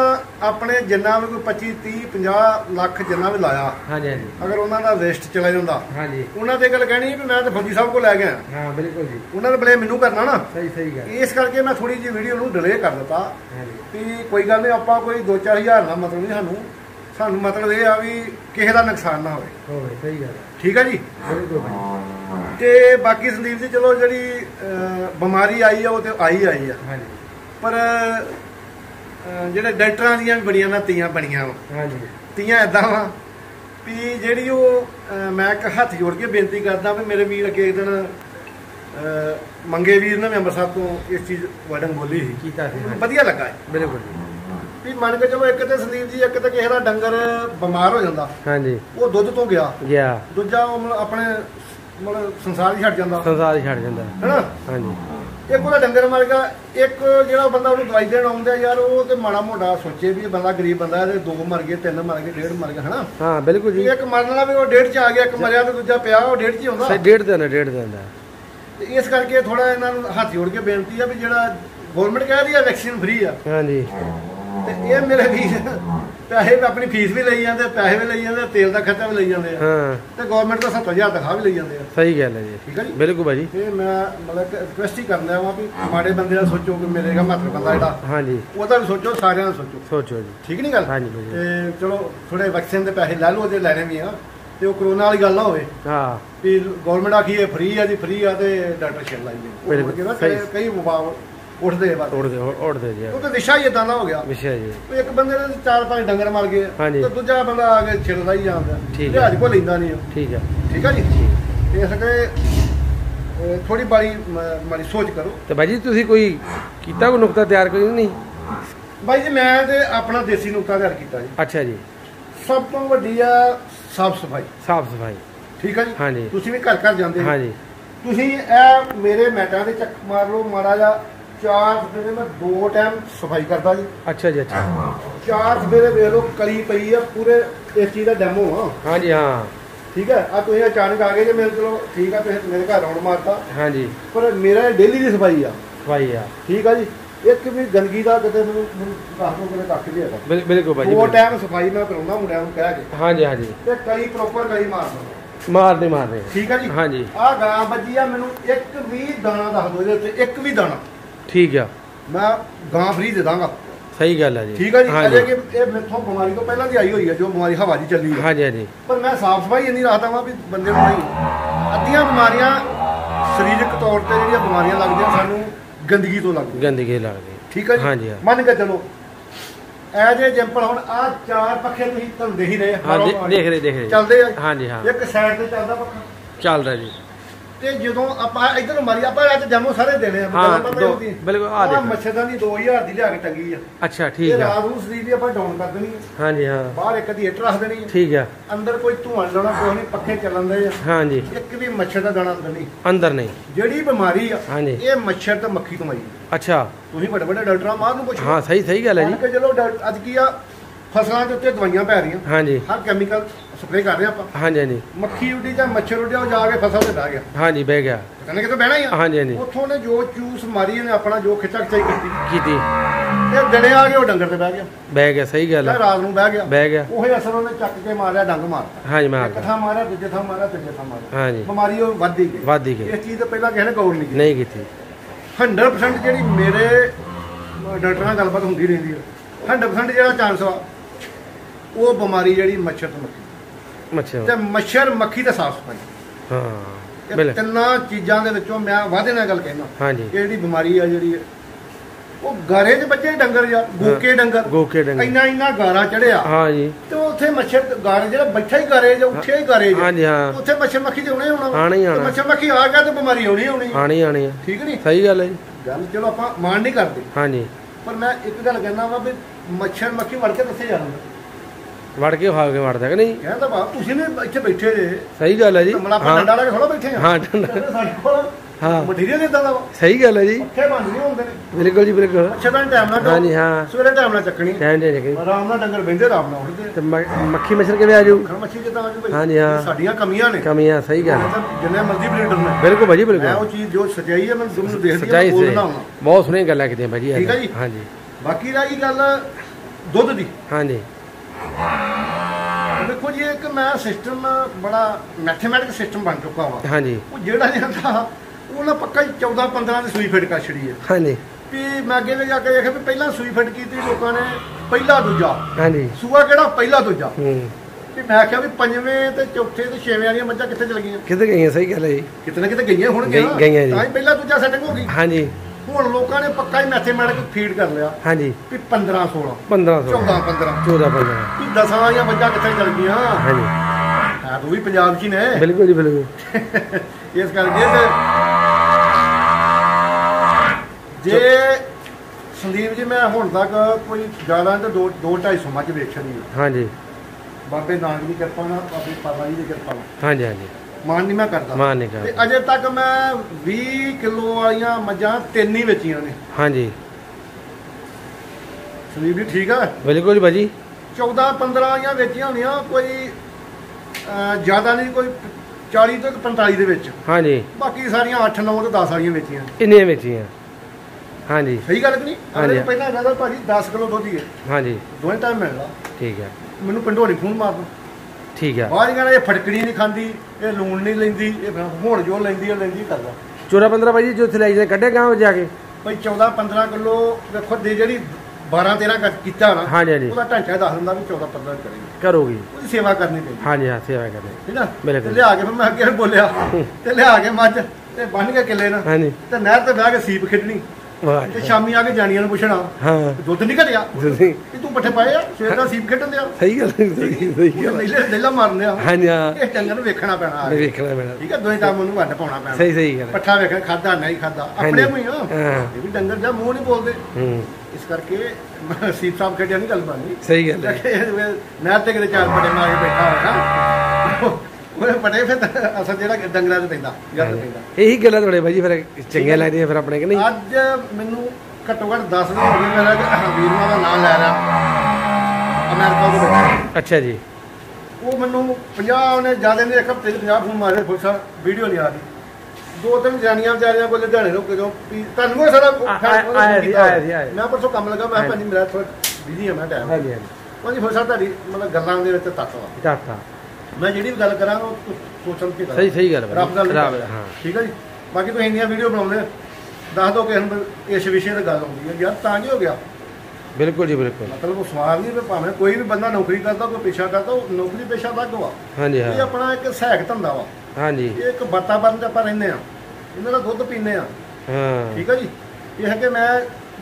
ਆਪਣੇ ਜਿੰਨਾ ਵੀ ਕੋਈ 25 30 50 ਲੱਖ ਜਿੰਨਾ ਵੀ ਲਾਇਆ ਹਾਂਜੀ ਹਾਂਜੀ। ਅਗਰ ਉਹਨਾਂ ਦਾ ਵੇਸਟ ਚਲਾ ਜਾਂਦਾ ਹਾਂਜੀ। ਉਹਨਾਂ ਤੇ ਗੱਲ ਕਹਿਣੀ ਵੀ ਮੈਂ ਤਾਂ ਫੌਜੀ ਸਾਹਿਬ ਕੋਲ ਲੈ ਗਿਆ। ਹਾਂ ਬਿਲਕੁਲ ਜੀ। ਉਹਨਾਂ ਨੇ ਬਲੇ ਮੈਨੂੰ ਕਰਨਾ ਨਾ। ਸਹੀ ਸਹੀ ਗੱਲ। ਇਸ ਕਰਕੇ ਮੈਂ ਥੋੜੀ ਜਿਹੀ ਵੀਡੀਓ ਨੂੰ ਡਿਲੇ ਕਰ ਦਿੱਤਾ ਹਾਂਜੀ। ਵੀ ਕੋਈ ਗੱਲ ਨਹੀਂ ਆਪਾਂ ਕੋਈ 2-4000 ਦਾ ਮਤਲਬ ਨਹੀਂ ਸਾਨੂੰ। ਸਾਨੂੰ ਮਤਲਬ ਇਹ ਆ ਵੀ ਕਿਸੇ ਦਾ ਨੁਕਸਾਨ ਨਾ ਹੋਵੇ। ਸਹੀ ਗੱਲ। ਠੀਕ ਆ ਜੀ? ਤੇ ਬਾਕੀ ਸੰਦੀਪ ਜੀ ਚਲੋ ਜਿਹੜੀ ਬਿਮਾਰੀ ਆਈ ਆ ਉਹ ਤੇ ਆਈ ਆਈ ਆ। ਹਾਂਜੀ। ਪਰ ਜਿਹੜੇ ਡਾਕਟਰਾਂ ਦੀਆਂ ਵੀ ਬੜੀਆਂ ਨਾ ਤੀਆਂ ਬਣੀਆਂ ਵਾ। ਹਾਂਜੀ। ਤੀਆਂ ਐਦਾਂ ਵਾ ਵੀ ਜਿਹੜੀ ਉਹ ਮੈਂ ਇੱਕ ਹੱਥ ਜੋੜ ਕੇ ਬੇਨਤੀ ਕਰਦਾ ਵੀ ਮੇਰੇ ਵੀਰ ਅੱਗੇ ਇੱਕ ਦਿਨ ਮੰਗੇ ਵੀਰ ਨੇ ਅੰਮ੍ਰਿਤਸਰ ਤੋਂ ਇਸ ਚੀਜ਼ ਵੜਨ ਬੋਲੀ ਸੀ। ਕੀਤਾ ਸੀ। ਵਧੀਆ ਲੱਗਾ। ਬਿਲਕੁਲ ਵੀ ਮੰਨ ਕੇ ਚਲੋ ਇੱਕ ਤੇ ਸੰਦੀਪ ਜੀ ਇੱਕ ਤੇ ਕਿਸੇ ਦਾ ਡੰਗਰ ਬਿਮਾਰ ਹੋ ਜਾਂਦਾ। ਹਾਂਜੀ। ਉਹ ਦੁੱਧ ਤੋਂ ਗਿਆ। ਗਿਆ। ਦੂਜਾ ਉਹ ਮਤਲਬ ਆਪਣੇ ਮਤਲਬ ਸੰਸਾਰ ਹੀ ਛੱਡ ਜਾਂਦਾ। ਸੰਸਾਰ ਹੀ ਛੱਡ ਜਾਂਦਾ। ਹੈਨਾ? ਹਾਂਜੀ। ਇੱਕ ਉਹਦਾ ਡੰਗਰ ਮਰ ਗਿਆ। ਇੱਕ ਜਿਹੜਾ ਬੰਦਾ ਉਹਨੂੰ ਦਵਾਈ ਦੇਣ ਆਉਂਦਾ ਯਾਰ ਉਹ ਤੇ ਮਾੜਾ ਮੋਟਾ ਸੋਚੇ ਵੀ ਇਹ ਬੰਦਾ ਗਰੀਬ ਬੰਦਾ ਇਹਦੇ ਦੋ ਮਰ ਗਏ ਤਿੰਨ ਮਰ ਗਏ ਡੇਢ ਮਰ ਗਿਆ ਹਨਾ? ਹਾਂ ਬਿਲਕੁਲ ਜੀ। ਇੱਕ ਮਰਨ ਵਾਲਾ ਵੀ ਉਹ ਡੇਢ ਚ ਆ ਗਿਆ ਇੱਕ ਮਰਿਆ ਤੇ ਦੂਜਾ ਪਿਆ ਉਹ ਡੇਢ ਚ ਹੀ ਹੁੰਦਾ ਸਹੀ ਡੇਢ ਦਿਨ ਡੇਢ ਦਾ। ਤੇ ਇਸ ਕਰਕੇ ਥੋੜਾ ਇਹਨਾਂ ਨੂੰ ਹੱਥ ਜੋੜ ਕੇ ਬੇਨਤੀ ਆ ਵੀ ਜਿਹੜਾ ਗਵਰਨਮੈਂਟ ਕਹਿ ਰਹੀ ਆ ਵੈਕਸੀਨ ਫ੍ਰੀ ਆ। ਹਾਂਜੀ। ਤੇ ਇਹ ਮੇਰੇ ਵੀਰ ਪੈਸੇ ਵੀ ਆਪਣੀ ਫੀਸ ਵੀ ਲਈ ਜਾਂਦੇ ਪੈਸੇ ਵੀ ਲਈ ਜਾਂਦੇ ਤੇਲ ਦਾ ਖਰਚਾ ਵੀ ਲਈ ਜਾਂਦੇ ਆ। ਹਾਂ। ਤੇ ਗਵਰਨਮੈਂਟ ਦਾ 70000 ਤਨਖਾਹ ਵੀ ਲਈ ਜਾਂਦੇ ਆ। ਸਹੀ ਗੱਲ ਹੈ ਜੀ। ਠੀਕ ਆ ਜੀ? ਬਿਲਕੁਲ ਭਾਜੀ। ਤੇ ਮੈਂ ਮਤਲਬ ਰਿਕਵੈਸਟ ਹੀ ਕਰਦਾ ਵਾਂ ਵੀ ਮਾੜੇ ਬੰਦੇ ਦਾ ਸੋਚੋ ਕਿ ਮਿਲੇਗਾ ਮਾਤਰ ਬੰਦਾ ਜਿਹੜਾ। ਹਾਂਜੀ। ਉਹਦਾ ਵੀ ਸੋਚੋ ਸਾਰਿਆਂ ਦਾ ਸੋਚੋ। ਸੋਚੋ ਜੀ। ਠੀਕ ਨਹੀਂ ਗੱਲ? ਹਾਂਜੀ ਭਾਜੀ। ਤੇ ਚਲੋ ਥੋੜੇ ਵੈਕਸੀਨ ਦੇ ਪੈਸੇ ਲੈ ਲਓ ਜੇ ਲੈਣੇ ਵੀ ਆ। ਤੇ ਉਹ ਕਰੋਨਾ ਵਾਲੀ ਗੱਲ ਨਾ ਹੋਵੇ। ਹਾਂ। ਵੀ ਗਵਰਨਮੈਂਟ ਆਖੀ ਇਹ ਫ੍ਰੀ ਆ ਜੀ ਫ੍ਰੀ ਆ ਤੇ ਡਾਕਟਰ ਛਿਲ ਲਾਈਏ ਕਈ ਵਿਭਾਗ ਉੱਠਦੇ ਆ ਬਸ ਉੜਦੇ ਉੜਦੇ ਜੀ ਉਹ ਤੇ ਵਿਸ਼ਾ ਹੀ ਇਦਾਂ ਦਾ ਹੋ ਗਿਆ। ਵਿਸ਼ਾ ਜੀ। ਇੱਕ ਬੰਦੇ ਨੇ ਚਾਰ ਪੰਜ ਡੰਗਰ ਮਾਰ ਗਏ ਹਾਂਜੀ। ਤੇ ਦੂਜਾ ਬੰਦਾ ਆ ਕੇ ਛਿਲਦਾ ਹੀ ਜਾਂਦਾ। ਠੀਕ ਹੈ। ਲਿਹਾਜ਼ ਕੋ ਲੈਂਦਾ ਨਹੀਂ। ਠੀਕ ਹੈ। ਠੀਕ ਆ ਜੀ? ਤੇ ਇਸ ਕਰਕੇ ਥੋੜੀ ਬਾਰੀ ਮ- ਮਾੜੀ ਸੋਚ ਕਰੋ। ਤੇ ਭਾਜੀ ਤੁਸੀਂ ਕੋਈ ਕੀਤਾ ਕੋਈ ਨੁਕਤਾ ਤਿਆਰ ਕਰੀ ਨਹੀਂ? ਬਾਈ ਜੀ ਮੈਂ ਤੇ ਆਪਣਾ ਦੇਸੀ ਨੁਕਤਾ ਤਿਆਰ ਕੀਤਾ ਜੀ। ਅੱਛਾ ਜੀ। ਸਭ ਤੋਂ ਵੱਡੀ ਆ ਸਾਫ਼ ਸਫ਼ਾਈ। ਸਾਫ਼ ਸਫ਼ਾਈ। ਠੀਕ ਆ ਜੀ? ਹਾਂਜੀ। ਤੁਸੀਂ ਵੀ ਘਰ ਘਰ ਜਾਂਦੇ ਹੋ। ਹਾਂਜੀ। ਤੁਸੀਂ ਇਹ ਮੇਰੇ ਮੈਟਾਂ ਦੇ ਚੱਕ ਮਾਰ ਲਓ ਮਾੜਾ ਜਿਹਾ ਚਾਰ ਸਵੇਰੇ ਮੈਂ ਦੋ ਟਾਈਮ ਸਫ਼ਾਈ ਕਰਦਾ ਜੀ। ਅੱਛਾ ਜੀ ਅੱਛਾ। ਚਾਰ ਸਵੇਰੇ ਵੇਖ ਲਓ ਕਲੀ ਪਈ ਆ ਪੂਰੇ ਇਸ ਚੀਜ਼ ਦਾ ਡੈਮੋ ਆ। ਹਾਂਜੀ ਹਾਂ। ਠੀਕ ਹੈ? ਆ ਤੁਸੀਂ ਅਚਾਨਕ ਆ ਗਏ ਜੇ ਮੇਰੇ ਚਲੋ ਠੀਕ ਆ ਤੁਸੀਂ ਮੇਰੇ ਘਰ ਰੌਣ ਮਾਰਤਾ। ਹਾਂਜੀ। ਪਰ ਮੇਰਾ ਡੇਲੀ ਦੀ ਸਫ਼ਾਈ ਆ। ਸਫ਼ਾਈ ਆ। ਠੀਕ ਆ ਜੀ? ਇੱਕ ਵੀ ਗੰਦਗੀ ਦਾ ਕਿਤੇ ਮੈਨੂੰ ਮੈਨੂੰ ਦੱਸ ਦੋ ਕਿਤੇ ਕੱਖ ਨਹੀਂ ਹੈਗਾ। ਬਿਲ- ਬਿਲਕੁਲ ਭਾਜੀ ਉਹ। ਟਾਈਮ ਸਫ਼ਾਈ ਮੈਂ ਕਰਾਉਂਦਾ ਮੁੰਡਿਆਂ ਨੂੰ ਕਹਿ ਕੇ। ਹਾਂਜੀ ਹਾਂਜੀ। ਤੇ ਕਈ ਪ੍ਰੋਪਰ ਕਈ ਮਾਰਦਾ ਮਾਰਦੇ ਮਾਰਦੇ। ਠੀਕ ਆ ਜੀ? ਹਾਂਜੀ। ਆ ਗਾਂ ਵੱਜੀ ਆ ਮੈਨੂੰ ਇੱਕ ਵੀ ਦਾਣਾ ਦੱਸ ਦਿਓ ਇਹਦੇ ਉੱਤੇ ਇੱਕ ਵੀ ਦਾਣਾ। ਠੀਕ ਆ। ਮੈਂ ਗਾਂ ਫ੍ਰੀ ਦੇ ਦਾਂਗਾ। ਸਹੀ ਗੱਲ ਆ ਜੀ। ਠੀਕ ਆ ਜੀ? ਅਜੇ ਕਿ ਇਹ ਮੇਥੋਂ ਬਿਮਾਰੀ ਤੋਂ ਪਹਿਲਾਂ ਦੀ ਆਈ ਹੋਈ ਹੈ ਜੋ ਬਿਮਾਰੀ ਹਵਾ ਦੀ ਚੱਲੀ ਹੈ ਹਾਂਜੀ ਹਾਂਜੀ। ਪਰ ਮੈਂ ਸਾਫ਼ ਸਫ਼ਾਈ ਇੰਨੀ ਰੱਖਦਾ ਵਾਂ ਵੀ ਬੰਦੇ ਨੂੰ ਨਹੀਂ। ਅੱਧੀਆਂ ਬਿਮਾਰੀਆਂ ਸਰੀਰਕ ਤੌਰ ਤੇ ਜਿਹੜੀਆਂ ਬਿਮਾਰੀਆਂ ਲੱਗਦੀਆਂ ਸਾਨੂੰ ਗੰਦਗੀ ਤੋਂ ਲੱਗਦੀਆਂ। ਗੰਦਗੀ ਲੱਗਦੀ। ਠੀਕ ਹੈ ਜੀ? ਹਾਂ। ਮੰਨ ਕੇ ਚਲੋ ਐ ਜੇ ਜੰਪਲ ਹੁਣ ਆ ਚਾਰ ਪੱਖੇ ਤੁਸੀਂ ਧੰਦੇ ਹੀ ਰਹੇ ਹਾਂ ਦੇਖ ਰਹੇ ਦੇਖ ਰਹੇ ਚੱਲਦੇ ਆ ਹਾਂਜੀ ਹਾਂ। ਇੱਕ ਸਾਈਡ ਤੇ ਚੱਲਦਾ ਪੱਖਾ। ਚੱਲ ਰਿਹਾ ਜੀ। ਤੇ ਜਦੋਂ ਆਪਾਂ ਇਧਰ ਮਾਰੀ ਆਪਾਂ ਅੱਜ ਜੰਮੂ ਸਾਰੇ ਦੇਣੇ ਆ ਹਾਂ, ਦੋ-। ਬਿਲਕੁਲ, ਆਹ ਦੇਖੋ। ਮੱਛਰਦਾਨੀ 2000 ਦੀ ਲਿਆ ਕੇ ਟੰਗੀ ਆ। ਅੱਛਾ ਠੀਕ ਆ। ਰਾਤ ਨੂੰ ਸਰੀਰ ਦੀ ਆਪਾਂ ਡਾਊਨ ਕਰ ਦੇਣੀ ਆ। ਹਾਂਜੀ ਹਾਂ। ਬਾਹਰ ਇੱਕ ਦੀ ਰੱਖ ਦੇਣੀ ਆ। ਠੀਕ ਆ। ਅੰਦਰ ਕੋਈ ਧੂਆਂ ਲਾਉਣਾ ਕੋਈ ਨਹੀਂ ਪੱਖੇ ਚੱਲਣ ਦੇ ਆ। ਹਾਂਜੀ। ਇੱਕ ਵੀ ਮੱਛਰ ਦਾ ਦਾਣਾ ਅੰਦਰ ਨਹੀਂ। ਅੰਦਰ ਨਹੀਂ। ਜਿਹੜੀ ਬਿਮਾਰੀ ਆ ਹਾਂਜੀ। ਇਹ ਮੱਛਰ ਤੇ ਮੱਖੀ ਤੋਂ ਆਈ ਅੱਛਾ। ਤੁਸੀਂ ਵੱਡੇ ਵੱਡੇ ਡਾਕਟਰਾਂ ਮਾਰ ਨੂੰ ਪੁੱਛੋ। ਹਾਂ ਸਹੀ ਸਹੀ ਗੱਲ ਹੈ ਜੀ। ਕੇ ਚਲੋ ਅੱਜ ਕੀ ਆ ਫਸਲਾਂ ਦੇ ਉੱਤੇ ਦਵਾਈਆਂ ਪੈ ਰਹੀਆਂ। ਹਾਂਜੀ। ਹਰ ਕੈਮੀਕਲ ਸਪਰੇਅ ਕਰ ਰਹੇ ਆਪਾਂ। ਹਾਂਜੀ ਹਾਂਜੀ। ਮੱਖੀ ਉੱਡੀ ਜਾਂ ਮੱਛਰ ਉੱਡਿਆ ਉਹ ਜਾ ਕੇ ਫਸਲ ਤੇ ਬਹਿ ਗਿਆ। ਹਾਂਜੀ ਬਹਿ ਗਿਆ। ਕਹਿੰਦੇ ਕਿਤੇ ਬਹਿਣਾ ਹੀ ਆ। ਹਾਂਜੀ ਹਾਂਜੀ। ਉੱਥੋਂ ਨੇ ਜੋ ਚੂਸ ਮਾਰੀ ਨੇ ਆਪਣਾ ਜੋ ਖਿੱਚਾ ਖਿਚਾਈ ਕੀਤੀ। ਕੀਤੀ। ਇਹ ਦਿਨੇ ਆ ਕੇ ਉਹ ਡੰਗਰ ਤੇ ਬਹਿ ਗਿਆ। ਬਹਿ ਗਿਆ ਸਹੀ ਗੱਲ ਹੈ ਰਾਤ ਨੂੰ ਬਹਿ ਗਿਆ। ਬਹਿ ਗਿਆ। ਉਹੇ ਅਸਰ ਉਹਨੇ ਚੱਕ ਕੇ ਮਾਰਿਆ ਡੰਗ ਮਾਰਤਾ ਹਾਂਜੀ ਇੱਕ ਮਾਰਦਾ ਥਾਂ ਮਾਰਿਆ ਦੂਜੇ ਥਾਂ ਮਾਰਿਆ ਤੀਜੇ ਥਾਂ ਮਾਰਿਆ। ਹਾਂਜੀ ਬਿਮਾਰੀ ਉਹ ਵੱਧ ਹੀ ਗਈ। ਵੱਧ ਹੀ ਗਈ। ਇਸ ਚੀਜ਼ ਤੇ ਪਹਿਲਾਂ ਕਿਸੇ ਨੇ ਗੌਰ ਨਹੀਂ ਕੀਤੀ। ਨਹੀਂ ਕੀਤੀ। 100% ਜਿਹੜੀ ਮੇਰੇ ਡਾਕਟਰਾਂ ਨਾਲ ਗੱਲਬਾਤ ਹੁੰਦੀ ਰਹਿੰਦੀ ਹੈ 100% ਜਿਹੜਾ ਚਾਂਸ ਆ ਉਹ ਬਿਮਾਰੀ ਜਿਹੜੀ ਮੱਛਰ ਤੋਂ ਮੱਖੀ ਤੇ ਮੱਛਰ ਮੱਖੀ ਤੇ ਸਾਫ਼ ਸਫ਼ਾਈ। ਹਾਂ ਇਹ ਤਿੰਨਾਂ ਚੀਜ਼ਾਂ ਦੇ ਵਿੱਚੋਂ ਮੈਂ ਵਾਅਦੇ ਨਾਲ ਗੱਲ ਕਹਿਣਾ ਹਾਂਜੀ। ਕਿ ਜਿਹੜੀ ਬਿਮਾਰੀ ਆ ਜਿਹੜੀ ਹੈ, ਉਹ ਗਾਰੇ 'ਚ ਬੱਚੇ ਡੰਗਰ ਯਾਰ ਗੋਕੇ ਡੰਗਰ। ਗੋਕੇ ਡੰਗਰ। ਇੰਨਾ ਇੰਨਾ ਗਾਰਾ ਚੜਿਆ। ਹਾਂ ਜੀ ਤੇ ਉੱਥੇ ਮੱਛਰ ਗਾਰੇ ਜਿਹੜਾ ਬੈਠਾ ਹੀ ਗਾਰੇ ਜਾਂ ਉੱਠਿਆ ਹੀ ਗਾਰੇ 'ਚ ਹਾਂਜੀ ਹਾਂ। ਉੱਥੇ ਮੱਛਰ ਮੱਖੀ ਤੇ ਹੋਣਾ ਹੀ ਹੋਣਾ ਹੀ ਤੇ ਆਉਣਾ। ਮੱਛਰ ਮੱਖੀ ਆ ਗਿਆ ਤੇ ਬਿਮਾਰੀ ਹੀ ਆਉਣੀ ਆ। ਆਣੀ ਆਣੀ ਠੀਕ ਨਹੀਂ? ਸਹੀ ਗੱਲ ਹੈ ਜੀ। ਗੱਲ ਚਲੋ ਆਪਾਂ ਮਾਣ ਨਹੀਂ ਕਰਦੇ। ਹਾਂਜੀ। ਪਰ ਮੈਂ ਇੱਕ ਗੱਲ ਕਹਿਣਾ ਵਾ ਵੀ ਮੱਛਰ ਮੱਖੀ ਵੜ ਕੇ ਦੱਸੇ ਜਾਂਦਾ ਵੜ ਕੇ ਖਾ ਕੇ ਵੜਦਾ ਕਿ ਨਹੀਂ? ਕਹਿੰਦਾ ਬਾ ਤੁਸੀਂ ਨੇ ਇੱਥੇ ਬੈਠੇ ਜੇ। ਸਹੀ ਗੱਲ ਹੈ ਜੀ। ਮਲਾ ਆਪਾਂ ਹਾਂ। ਡੰਡਾ ਲਾ ਕੇ ਥੋੜਾ ਬੈਠੇ ਆ। ਹਾਂ ਡੰਡਾ। ਕਹਿੰਦੇ ਸਾਡੇ ਕੋਲ ਹਾਂ। ਮਟੀਰੀਅਲ ਇਦਾਂ ਦਾ ਵਾ। ਸਹੀ ਗੱਲ ਹੈ ਜੀ। ਪੱਖੇ ਬੰਦ ਨਹੀਂ ਹੁੰਦੇ ਨੇ। ਬਿਲਕੁਲ ਜੀ ਬਿਲਕੁਲ। ਅੱਛਾ ਤਾਂ ਟਾਈਮ ਨਾਲ ਹਾਂਜੀ ਹਾਂ। ਸਵੇਰੇ ਟਾਈਮ ਨਾਲ ਚੱਕਣੀ। ਟਾਈਮ ਦੇ ਜੀ ਆਰਾਮ ਨਾਲ ਡੰਗਰ ਬਹਿੰਦੇ ਆਰਾਮ ਨਾਲ ਉੱਠਦੇ। ਤੇ ਮੱਖੀ ਮੱਛਰ ਕਿਵੇਂ ਆ ਖਣ ਮੱਛੀ ਕਿਦਾਂ ਆ ਜੂ ਭਾਈ? ਹਾਂ। ਇਹ ਸਾਡੀਆਂ ਕਮੀਆਂ ਨੇ। ਕਮੀਆਂ ਸਹੀ ਗੱਲ। ਹੈ। ਜਿੰਨੇ ਮਰਜ਼ੀ ਬਰੀਡਰ ਨੇ ਬਿਲਕੁਲ ਭਾਜੀ ਮੈਂ ਉਹ ਬਿਲਕੁਲ ਚੀਜ਼ ਜੋ ਸਚਾਈ ਹੈ ਮੈਂ ਤੁਹਾਨੂੰ ਹਾਂ ਸੇ ਬੋਲਣਾ ਹਾਂ। ਬਹੁਤ ਸੋਹਣੀਆਂ ਗੱਲਾਂ ਕੀਤੀਆਂ ਭਾਜੀ ਠੀਕ ਹੈ ਜੀ। ਹਾਂਜੀ ਬਾਕੀ ਰਹੀ ਗੱਲ ਦੁੱਧ ਦੀ। ਹਾਂਜੀ ਦੇਖੋ ਜੀ ਇੱਕ ਮੈਂ ਸਿਸਟਮ ਬੜਾ ਮੈਥਮੈਟਿਕ ਸਿਸਟਮ ਬਣ ਚੁੱਕਾ ਵਾ। ਹਾਂਜੀ। ਉਹ ਜਿਹੜਾ ਜਾਂਦਾ ਉਹ ਨਾ ਪੱਕਾ ਹੀ 14 15 ਦੀ ਸੂਈ ਫਿੱਟ ਕਰ ਛੜੀ ਹੈ। ਹਾਂਜੀ। ਵੀ ਮੈਂ ਅੱਗੇ ਜਾ ਕੇ ਦੇਖਿਆ ਵੀ ਪਹਿਲਾਂ ਸੂਈ ਫਿੱਟ ਕੀਤੀ ਲੋਕਾਂ ਨੇ ਪਹਿਲਾ ਦੂਜਾ। ਹਾਂਜੀ। ਸੂਆ ਕਿਹੜਾ? ਪਹਿਲਾ ਦੂਜਾ। ਹੂੰ। ਵੀ ਮੈਂ ਕਿਹਾ ਵੀ ਪੰਜਵੇਂ ਤੇ ਚੌਥੇ ਤੇ ਛੇਵੇਂ ਵਾਲੀਆਂ ਮੱਝਾਂ ਕਿੱਥੇ ਚਲ ਗਈਆਂ ਕਿੱਥੇ ਗਈਆਂ? ਸਹੀ ਗੱਲ ਹੈ ਜੀ। ਕਿਤੇ ਨਾ ਕਿਤੇ ਗਈਆਂ ਹੋਣਗੀਆਂ। ਗਈ- ਗਈਆਂ ਜੀ। ਤਾਂ ਹੀ ਪਹਿਲਾ ਦੂਜਾ ਸੈਟਿੰਗ ਹੋ ਗਈ। ਹਾਂਜੀ। ਹੁਣ ਲੋਕਾਂ ਨੇ ਪੱਕਾ ਹੀ ਮੈਥਮੈਟਿਕ ਫੀਡ ਕਰ ਲਿਆ ਹਾਂਜੀ। ਵੀ 15 16 1500 14 15 14 15 ਵੀ 10 ਵਾਲੀਆਂ ਮੱਝਾਂ ਕਿੱਥੇ ਚਲ ਗਈਆਂ? ਹਾਂਜੀ। ਹੈ ਤਾਂ ਵੀ ਪੰਜਾਬ 'ਚ ਹੀ ਨੇ। ਬਿਲਕੁਲ ਜੀ ਬਿਲਕੁਲ। ਇਸ ਕਰਕੇ ਤੇ ਜੇ ਸੰਦੀਪ ਜੀ ਮੈਂ ਹੁਣ ਤੱਕ ਕੋਈ ਜ਼ਿਆਦਾ ਤਾਂ 2 2 250 ਮੱਝ ਵੇਚ ਛੜੀ ਹੈ। ਹਾਂਜੀ। ਬਾਬੇ ਨਾਨਕ ਦੀ ਕਿਰਪਾ ਨਾਲ ਬਾਬੇ ਪਾਲਾ ਜੀ ਦੀ ਕਿਰਪਾ ਨਾਲ। ਹਾਂਜੀ ਹਾਂਜੀ। ਮਾਨ ਨਹੀਂ ਮੈਂ ਕਰਦਾ। ਮਾਨ ਨਹੀਂ ਤੇ ਕਰ ਅਜੇ ਤੱਕ ਮੈਂ 20 ਕਿਲੋ ਵਾਲੀਆਂ ਮੱਝਾਂ ਤਿੰਨ ਹੀ ਵੇਚੀਆਂ ਨੇ। ਹਾਂਜੀ। ਸੰਦੀਪ ਜੀ ਠੀਕ ਆ? ਬਿਲਕੁਲ ਜੀ ਭਾਜੀ। 14 15 ਵਾਲੀਆਂ ਵੇਚੀਆਂ ਹੋਣੀਆਂ ਕੋਈ ਜ਼ਿਆਦਾ ਨਹੀਂ ਕੋਈ 40 ਤੋਂ 45 ਦੇ ਵਿੱਚ। ਹਾਂਜੀ। ਬਾਕੀ ਸਾਰੀਆਂ 8 9 ਤੇ 10 ਵਾਲੀਆਂ ਵੇਚੀਆਂ ਇੰਨੀਆਂ ਵੇਚੀਆਂ? ਹਾਂਜੀ। ਸਹੀ ਗੱਲ ਕਿ ਨਹੀਂ? ਹਾਂਜੀ। ਪਹਿਲਾਂ ਕਹਿੰਦਾ ਭਾਜੀ 10 ਕਿਲੋ ਦੁੱਧ ਹੀ ਹੈ। ਹਾਂਜੀ। ਦੋਵੇਂ ਟਾਈਮ ਮਿਲਦਾ। ਠੀਕ ਹੈ। ਮੈਨੂੰ ਪੰਡੋਰੀ ਫੋਨ ਮਾਰ ਦੋ ਠੀਕ ਹੈ। ਬਾਅਦ ਕਹਿੰਦਾ ਇਹ ਫਟਕੜੀ ਨਹੀਂ ਖਾਂਦੀ ਇਹ ਲੂਣ ਨਹੀਂ ਲੈਂਦੀ ਇਹ ਹੁਣ ਜੋ ਲੈਂਦੀ ਹੈ ਲੈਂਦੀ ਕਰਦਾ। 14 15 ਭਾਜੀ ਜੋ ਲੈ ਜਾਂਦੇ ਕੱਢੇ ਗਾਂ ਜਾ ਕੇ? ਭਾਈ 14 15 ਕਿਲੋ ਵੇਖੋ ਦੇ ਜਿਹੜੀ 12 13 ਕਰ ਕੀਤਾ ਨਾ ਹਾਂਜੀ ਹਾਂਜੀ। ਉਹਦਾ ਢਾਂਚਾ ਦੱਸ ਦਿੰਦਾ ਵੀ 14 15 ਕਰੇਗੀ। ਕਰੋਗੀ। ਉਹਦੀ ਸੇਵਾ ਕਰਨੀ ਪੈਂਦੀ। ਹਾਂਜੀ ਹਾਂ ਸੇਵਾ ਕਰਦੇ ਠੀਕ ਨਾ ਬਿਲਕੁਲ। ਲਿਆ ਕੇ ਫਿਰ ਮੈਂ ਅੱਗੇ ਬੋਲਿਆ ਤੇ ਲਿਆ ਕੇ ਮੱਝ ਤੇ ਬੰਨ ਕੇ ਕਿੱਲੇ ਨਾਲ। ਹਾਂਜੀ। ਤੇ ਨਹਿਰ ਤੇ ਬਹਿ ਕੇ ਸੀਪ ਖੇਡਣੀ ਤੇ ਸ਼ਾਮੀ ਆ ਕੇ ਜਾਣੀਆਂ ਨੂੰ ਪੁੱਛਣਾ ਹਾਂ। ਦੁੱਧ ਨਹੀਂ ਘਟਿਆ? ਤੁਸੀਂ ਕਿ ਤੂੰ ਪੱਠੇ ਪਾਏ ਆ ਸਵੇਰ ਦਾ ਸੀਪ ਖੇਡਣ ਦਿਆ? ਸਹੀ ਗੱਲ ਸਹੀ ਸਹੀ ਗੱਲ ਹੈ। ਨੀਲੇ ਨੀਲਾ ਮਾਰਨੇ ਆ ਹਾਂ ਇਹ ਡੰਗਰ ਨੂੰ ਵੇਖਣਾ ਪੈਣਾ ਮੈਂ। ਵੇਖਣਾ ਮੈਨਾਂ ਠੀਕ ਹੈ ਦੋਵੇਂ ਟਾਈਮ ਉਹਨੂੰ ਵੱਢ ਪਾਉਣਾ ਪੈਣਾ। ਸਹੀ ਸਹੀ ਗੱਲ। ਪੱਠਾ ਵੇਖਣਾ ਖਾਦਾ ਨਹੀਂ ਖਾਦਾ। ਆਪਣੇ ਨੂੰ ਹੀ ਇਹ ਵੀ ਡੰਗਰ ਜਾਂ ਮੂੰਹ ਨਹੀਂ ਬੋਲਦੇ। ਹੂੰ। ਇਸ ਕਰਕੇ ਮੈਂ ਸੀਪ ਸਾਹਿਬ ਖੇਡਿਆ ਨਹੀਂ ਗੱਲ ਬਣਨੀ ਸਹੀ ਗੱਲ ਹੈ। ਨਹਿਰ ਤੇ ਕਿਤੇ ਚਾਰ ਪਟੇ ਮਾਰ ਕੇ ਬੈਠਾ ਹੋਣਾ ਉਹ ਪਟੇ ਫਿਰ ਤਾਂ ਅਸਲ ਜਿਹੜਾ ਡੰਗਰਾਂ ਤੇ ਪੈਂਦਾ ਜਦ ਪੈਂਦਾ। ਇਹੀ ਗੱਲਾਂ ਤੁਹਾਡੇ ਭਾਜੀ ਫਿਰ ਚੰਗੀਆਂ ਲੱਗਦੀਆਂ ਫਿਰ ਆਪਣੇ ਕਿ ਨਹੀਂ? ਅੱਜ ਮੈਨੂੰ ਘੱਟੋ ਘੱਟ 10 ਦਿਨ ਹੋ ਗਏ ਮੇਰਾ ਵੀਰਮਾ ਦਾ ਨਾਮ ਲੈ ਰਿਹਾ। ਅਮਰੀਕਾ ਤੋਂ ਬੈਠਾ। ਅੱਛਾ ਜੀ। ਉਹ ਮੈਨੂੰ 50 ਉਹਨੇ ਜ਼ਿਆਦਾ ਨਹੀਂ ਇੱਕ ਹਫ਼ਤੇ 'ਚ 50 ਫੋਨ ਮਾਰੇ ਫੁੱਸਾ ਵੀਡੀਓ ਨਹੀਂ ਆ ਰਹੀ। ਦੋ ਤਿੰਨ ਜਾਨੀਆਂ ਵਿਚਾਰੀਆਂ ਕੋਲ ਲੁਧਿਆਣੇ ਕਿਦੋਂ ਵੀ ਤੁਹਾਨੂੰ ਇਹ ਸਾਰਾ ਆ- ਆ- ਆਇਆ ਸੀ, ਆਇਆ ਸੀ। ਮੈਂ ਪਰਸੋਂ ਕੰਮ ਲੱਗਾ ਮੈਂ। ਭਾਜੀ ਮੇਰਾ ਥੋੜਾ ਬਿਜ਼ੀ ਆ ਮੈਂ ਟਾਈਮ ਹਾਂਜੀ ਹਾਂਜੀ। ਭਾਜੀ ਫੁੱਸਾ ਤੁਹਾਡੀ ਮਤਲਬ ਗੱਲਾਂ ਦੇ ਵਿੱਚ ਤੱਤ ਵਾ ਟਾਟਾ ਮੈਂ ਜਿਹੜੀ ਵੀ ਗੱਲ ਕਰਾਂਗਾ ਉਹ ਸੋਚ ਸਮਝ ਕੇ ਕਰਾਂ। ਸਹੀ ਸਹੀ ਗੱਲ ਹੈ ਰੱਬ ਗੱਲ ਹਾਂ। ਠੀਕ ਹੈ ਜੀ? ਬਾਕੀ ਤੁਸੀਂ ਇੰਨੀਆਂ ਵੀਡੀਓ ਬਣਾਉਂਦੇ ਦੱਸ ਦਿਓ ਕਿ ਹੁਣ ਇਸ ਵਿਸ਼ੇ ਤੇ ਗੱਲ ਹੁੰਦੀ ਹੈ ਯਾਰ ਤਾਂ ਕੀ ਹੋ ਗਿਆ। ਬਿਲਕੁਲ ਜੀ ਬਿਲਕੁਲ। ਮਤਲਬ ਉਹ ਸਵਾਲ ਨਹੀਂ ਵੀ ਭਾਵੇਂ ਕੋਈ ਵੀ ਬੰਦਾ ਨੌਕਰੀ ਕਰਦਾ ਕੋਈ ਪੇਸ਼ਾ ਕਰਦਾ ਉਹ ਨੌਕਰੀ ਪੇਸ਼ਾ ਅਲੱਗ ਵਾ। ਹਾਂਜੀ ਇਹ ਹਾਂ ਆਪਣਾ ਇੱਕ ਸਹਾਇਕ ਧੰਦਾ ਵਾ। ਹਾਂਜੀ। ਇਹ ਇੱਕ ਵਾਤਾਵਰਨ 'ਚ ਆਪਾਂ ਰਹਿੰਦੇ ਆ ਇਹਨਾਂ ਦਾ ਦੁੱਧ ਪੀਂਦੇ ਆ ਹਾਂ। ਠੀਕ ਹੈ ਜੀ? ਇਹ ਹੈ ਕਿ ਮੈਂ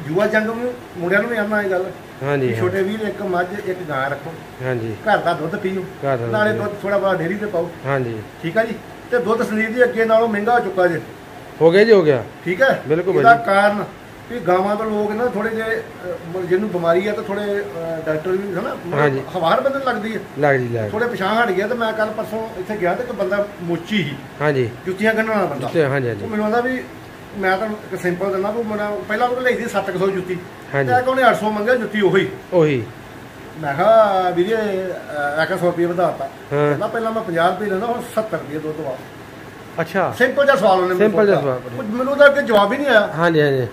ਯੁਵਾ ਜੰਗ ਨੂੰ ਮੁੰਡਿਆਂ ਨੂੰ ਵੀ ਆਉਣਾ ਇਹ ਗੱਲ। ਹਾਂਜੀ ਹਾਂ, ਛੋਟੇ ਵੀਰ ਇੱਕ ਮੱਝ ਇੱਕ ਗਾਂ ਰੱਖੋ। ਹਾਂਜੀ। ਘਰ ਦਾ ਦੁੱਧ ਪੀਓ। ਘਰ ਦਾ ਨਾਲੇ। ਦੁੱਧ ਥੋੜਾ ਬਹੁਤਾ ਡੇਰੀ ਤੇ ਪਾਓ। ਹਾਂਜੀ। ਠੀਕ ਹੈ ਜੀ? ਤੇ ਦੁੱਧ ਸਰੀਰ ਦੀ ਅੱਗੇ ਨਾਲੋਂ ਮਹਿੰਗਾ ਹੋ ਚੁੱਕਾ ਜੇ। ਹੋ ਗਿਆ ਜੀ ਹੋ ਗਿਆ। ਠੀਕ ਹੈ ਬਿਲਕੁਲ ਇਹਦਾ। ਕਾਰਨ ਵੀ ਗਾਵਾਂ ਤੋਂ ਲੋਕ ਨਾ ਥੋੜੇ ਜੇ ਜਿਹਨੂੰ ਬਿਮਾਰੀ ਆ ਤਾਂ ਥੋੜੇ ਡਾਕਟਰ ਵੀ ਹਨਾ। ਹਵਾਰ ਬੰਦੇ ਨੂੰ ਲੱਗਦੀ ਹੈ ਲੱਗ ਜੀ ਲੱਗ। ਥੋੜੇ ਪਛਾਣ ਹਟ ਗਿਆ ਤੇ ਮੈਂ ਕੱਲ ਪਰਸੋਂ ਇੱਥੇ ਗਿਆ ਤੇ ਇੱਕ ਬੰਦਾ ਮੋਚੀ ਸੀ। ਹਾਂਜੀ। ਜੁੱਤੀਆਂ ਗੰਢਣ ਵਾਲਾ ਬੰਦਾ। ਹਾਂਜੀ ਹਾਂਜੀ। ਮੈਨੂੰ ਆਂਦਾ ਵੀ ਮੈਂ ਤੁਹਾਨੂੰ ਇੱਕ ਸਿੰਪਲ ਦਿੰਦਾ ਵੀ ਮੇਰਾ ਪਹਿਲਾਂ ਉਹ ਲਈ ਸੀ 700 ਜੁੱਤੀ। ਹਾਂਜੀ। ਤੇ ਉਹਨੇ 800 ਮੰਗਿਆ ਜੁੱਤੀ ਉਹੀ। ਉਹੀ। ਮੈਂ ਕਿਹਾ ਵੀਰੇ ਇੱਕ 100 ਰੁਪਏ ਵਧਾਤਾ ਹਾਂ। ਕਹਿੰਦਾ ਪਹਿਲਾਂ ਮੈਂ 50 ਰੁਪਏ ਲੈਂਦਾ ਹੁਣ 70 ਰੁਪਏ ਦੁੱਧ ਵਾ। ਅੱਛਾ। ਸਿੰਪਲ ਜਿਹਾ ਸਵਾਲ ਉਹਨੇ ਮੈਨੂੰ Simple ਜਿਹਾ ਪੁੱਛਿਆ। ਸਵਾਲ। ਮੈਨੂੰ ਤਾਂ ਅੱਗੇ ਜਵਾਬ ਹੀ ਨਹੀਂ ਆਇਆ। ਹਾਂਜੀ ਹਾਂਜੀ।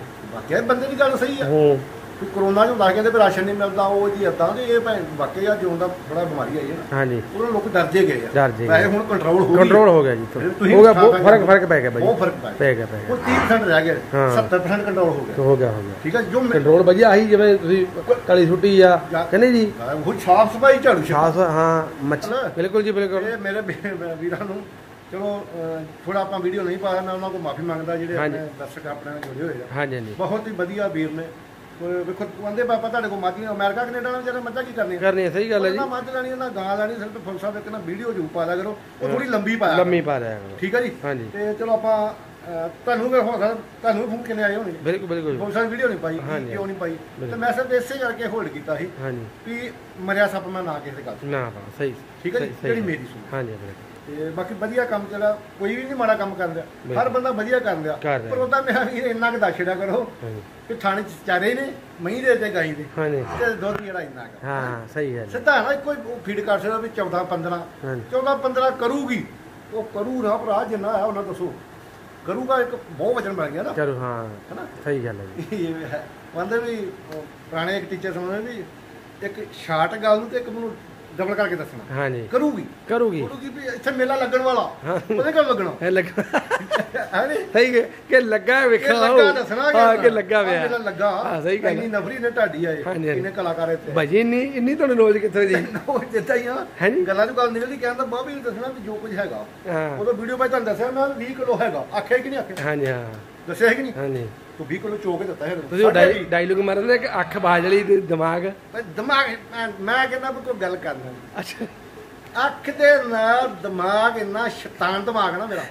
ਇਹ ਬੰਦੇ ਦੀ ਗੱਲ ਸਹੀ ਆ। ਹੂੰ। ਕਿ ਕਰੋਨਾ ਲੱਗ ਗਿਆ ਤੇ ਵੀ ਰਾਸ਼ਨ ਨਹੀਂ ਮਿਲਦਾ ਉਹ ਜੀ ਏਦਾਂ ਤੇ ਇਹ ਭੈਣ ਵਾਕਿਆ ਜਿਉਂ ਦਾ ਬੜਾ ਬਿਮਾਰੀ ਆਈ ਹੈ ਨਾ। ਹਾਂਜੀ। ਉਹਨਾਂ ਲੋਕ ਡਰ ਜੇ ਗਏ ਆ। ਡਰ ਜੇ। ਵੈਸੇ ਹੁਣ ਕੰਟਰੋਲ ਹੋ ਗਈ। ਕੰਟਰੋਲ ਹੋ ਗਿਆ ਜੀ ਤੁਸੀਂ ਹੋ ਗਿਆ ਬਹੁਤ ਫ਼ਰਕ ਫ਼ਰਕ ਪੈ ਗਿਆ ਬਾਈ ਬਹੁਤ ਫ਼ਰਕ ਪੈ ਗਿਆ ਪੈ ਗਿਆ। ਗਿਆ ਹੁਣ 30% ਰਹਿ ਗਿਆ ਹਾਂ। 70% ਕੰਟਰੋਲ ਹੋ ਗਿਆ। ਹੋ ਗਿਆ ਹੋ ਗਿਆ। ਠੀਕ ਹੈ ਜੋ ਕੰਟਰੋਲ ਵਧੀਆ ਆਹੀ ਜਿਵੇਂ ਤੁਸੀਂ ਕਲੀ ਛੁੱਟੀ ਆ ਜਾਂ- ਕਹਿੰਦੇ ਜੀ? ਉਹ ਸਾਫ਼ ਸਫ਼ਾਈ ਝਾੜੂ ਖਾਸ ਹਾਂ? ਬਿਲਕੁਲ ਜੀ ਬਿਲਕੁਲ। ਇਹ ਮੇਰੇ ਵੀ- ਵੀਰਾਂ ਨੂੰ ਚਲੋ ਥੋੜਾ ਆਪਾਂ ਵੀਡੀਓ ਨਹੀਂ ਪਾਇਆ ਮੈਂ ਉਹਨਾਂ ਕੋਲ ਮਾਫੀ ਮੰਗਦਾ ਜਿਹੜੇ ਦਰਸ਼ਕ ਆਪਣੇ ਨਾਲ ਜੁੜੇ ਹੋਏ ਆ। ਹਾਂਜੀ ਹਾਂਜੀ। ਬਹੁਤ ਹੀ ਵਧੀਆ ਵੀਰ ਨੇ। ਵੇਖੋ ਕਹਿੰਦੇ ਪਾਪਾ ਤੁਹਾਡੇ ਕੋਲ ਮਾਝੀ ਅਮਰੀਕਾ ਕੈਨੇਡਾ ਨਾਲ ਜਿਹੜੇ ਮੱਝਾਂ ਕੀ ਕਰਨੀਆਂ? ਕਰਨੀ ਹੈ, ਸਹੀ ਗੱਲ ਹੈ ਜੀ। ਉਹਨਾਂ ਮੱਝ ਲੈਣੀ ਉਹਨਾਂ ਗਾਂ ਲੈਣੀ ਸਿਰਫ ਫੁੱਲ ਸਾਹਿਬ ਇੱਕ ਨਾ ਵੀਡੀਓ ਜੂ ਪਾ ਲਿਆ ਕਰੋ ਉਹ ਥੋੜੀ ਲੰਬੀ ਪਾਇਆ ਕਰੋ। ਲੰਮੀ ਪਾ ਰਿਹਾ ਕਰੋ। ਠੀਕ ਹੈ ਜੀ? ਹਾਂਜੀ। ਤੇ ਚਲੋ ਆਪਾਂ ਅਹ, ਤੁਹਾਨੂੰ ਵੀ ਹੋ ਸਕਦਾ ਤੁਹਾਨੂੰ ਵੀ ਫੋਨ ਕਿੰਨੇ ਆਏ ਹੋਣੇ? ਬਿਲਕੁਲ ਬਿਲਕੁਲ। ਫੁੱਲ ਸਾਹਿਬ ਵੀਡੀਓ ਨਹੀਂ ਪਾਈ ਹਾਂਜੀ। ਕਿਉਂ ਨਹੀਂ ਪਾਈ? ਤੇ ਬਿਲਕੁਲ। ਮੈਂ ਸਿਰਫ ਇਸੇ ਕਰਕੇ ਹੋਲਡ ਕੀਤਾ ਸੀ ਹਾਂਜੀ। ਵੀ ਮਰਿਆ ਸੱਪ ਮੈਂ ਨਾ ਕਿਸੇ ਗੱਲ ਨਾ ਪਾ ਸਹੀ। ਠੀਕ ਹੈ ਜੀ? ਜਿਹੜੀ। ਮੇਰੀ ਸੁਣ। ਹਾਂਜੀ ਬਿਲਕੁਲ। ਤੇ ਬਾਕੀ ਵਧੀਆ ਕੰਮ ਜਿਹੜਾ ਕੋਈ ਵੀ ਨਹੀਂ ਮਾੜਾ ਕੰਮ ਕਰ ਰਿਹਾ। ਬਿਲਕੁਲ। ਹਰ ਬੰਦਾ ਵਧੀਆ ਕਰ ਰਿਹਾ। ਕਰ ਰਿਹਾ। ਪਰ ਉਹਦਾ ਮੈਂ ਵੀ ਇੰਨਾ ਕੁ ਦੱਸੜਾ ਕਰੋ ਹਾਂਜੀ। ਕਿ ਥਾਣੇ ਚ ਚਾਰੇ ਨੇ ਮਹੀਂ ਦੇ ਤੇ ਗਾਈ ਦੇ। ਹਾਂਜੀ। ਤੇ ਦੁੱਧ ਜਿਹੜਾ ਇੰਨਾ ਕੁ। ਹਾਂ ਹਾਂ ਸਹੀ ਗੱਲ ਹੈ। ਸਿੱਧਾ ਨਾ ਕੋਈ ਫੀਡ ਕਰ ਸਕਦਾ ਵੀ 14 15 ਹਾਂਜੀ। 14 15 ਕਰੂਗੀ। ਉਹ ਕਰੂ ਨਾ ਭਰਾ ਜਿੰਨਾ ਆ ਉਹਨਾਂ ਦੱਸੋ। ਕਰੂਗਾ ਇੱਕ ਬਹੁਤ ਵਜਨ ਬਣ ਗਿਆ ਨਾ। ਚਲੋ ਹਾਂ। ਹੈਨਾ ਸਹੀ ਗੱਲ ਹੈ ਜੀ। ਇਹ ਹੈ। ਕਹਿੰਦੇ ਵੀ ਉਹ ਪੁਰਾਣੇ ਇੱਕ ਟੀਚਰ ਸਮਝਦੇ ਵੀ ਇੱਕ ਸ਼ਾਰਟ ਗੱਲ ਨੂੰ ਤੇ ਇੱਕ ਮੈਨੂੰ ਡਬਲ ਕਰਕੇ ਦੱਸਣਾ। ਹਾਂਜੀ। ਕਰੂਗੀ। ਕਰੂਗੀ। ਕਰੂਗੀ ਵੀ ਇੱਥੇ ਮੇਲਾ ਲੱਗਣ ਵਾਲਾ। ਹਾਂ। ਉਹਦੇ ਕਦ ਲੱਗਣਾ। ਇਹ ਲੱਗਾ ਹੈ ਨੀ ਸਹੀ ਕਿ- ਕਿ ਲੱਗਾ ਵੇਖਣਾ ਲੱਗਾ ਦੱਸਣਾ ਹਾਂ ਕਿ ਲੱਗਾ ਪਿਆ। ਮੇਲਾ ਲੱਗਾ। ਹਾਂ ਸਹੀ ਗੱਲ ਇੰਨੀ ਨਫਰੀ ਨੇ ਢਾਡੀ ਆਏ ਹਾਂਜੀ, ਹਾਂਜੀ। ਇਹਨੇ ਕਲਾਕਾਰ ਇੱਥੇ। ਭਾਜੀ ਇੰਨੀ ਇੰਨੀ ਤੁਹਾਨੂੰ ਨੌਲੇਜ ਕਿੱਥੋਂ ਜੀ ਉਹ ਜਿੱਦਾਂ ਹੀ ਆ। ਹਾਂਜੀ। ਗੱਲਾਂ ਨੂੰ ਗੱਲ ਨਿਕਲਦੀ ਕਹਿੰਦਾ ਬਾਬਾ ਵੀ ਦੱਸਣਾ ਵੀ ਜੋ ਕੁਝ ਹੈਗਾ। ਹਾਂ। ਉਦੋਂ ਵੀਡੀਓ ਵਿੱਚ ਤੁਹਾਨੂੰ ਦੱਸਿਆ ਮੈਂ 20 ਕਿਲੋ ਹੈਗਾ। ਆਖਿਆ ਕਿ ਨਹੀਂ ਆਖਿਆ? ਹਾਂਜੀ ਹਾਂ। ਦੱਸਿਆ ਹੈ ਕਿ ਨਹੀਂ? ਹਾਂਜੀ। ਤੂੰ 20 ਕਿਲੋ ਚੋ ਕੇ ਦਿੱਤਾ ਹੈ ਤੁਸੀਂ ਉਹ ਡਾਇਲੋਗ ਮਾਰਦੇ ਕਿ ਅੱਖ ਬਾਜਲੀ ਤੇ ਦਿਮਾਗ? ਦਿਮਾਗ ਮੈਂ- ਕਹਿੰਦਾ ਵੀ ਕੋਈ ਗੱਲ ਕਰਨਾ ਅੱਛਾ। ਅੱਖ ਦੇ ਨਾਲ ਦਿਮਾਗ ਇੰਨਾ ਸ਼ੈਤਾਨ ਦਿਮਾਗ ਨਾ ਮੇਰਾ।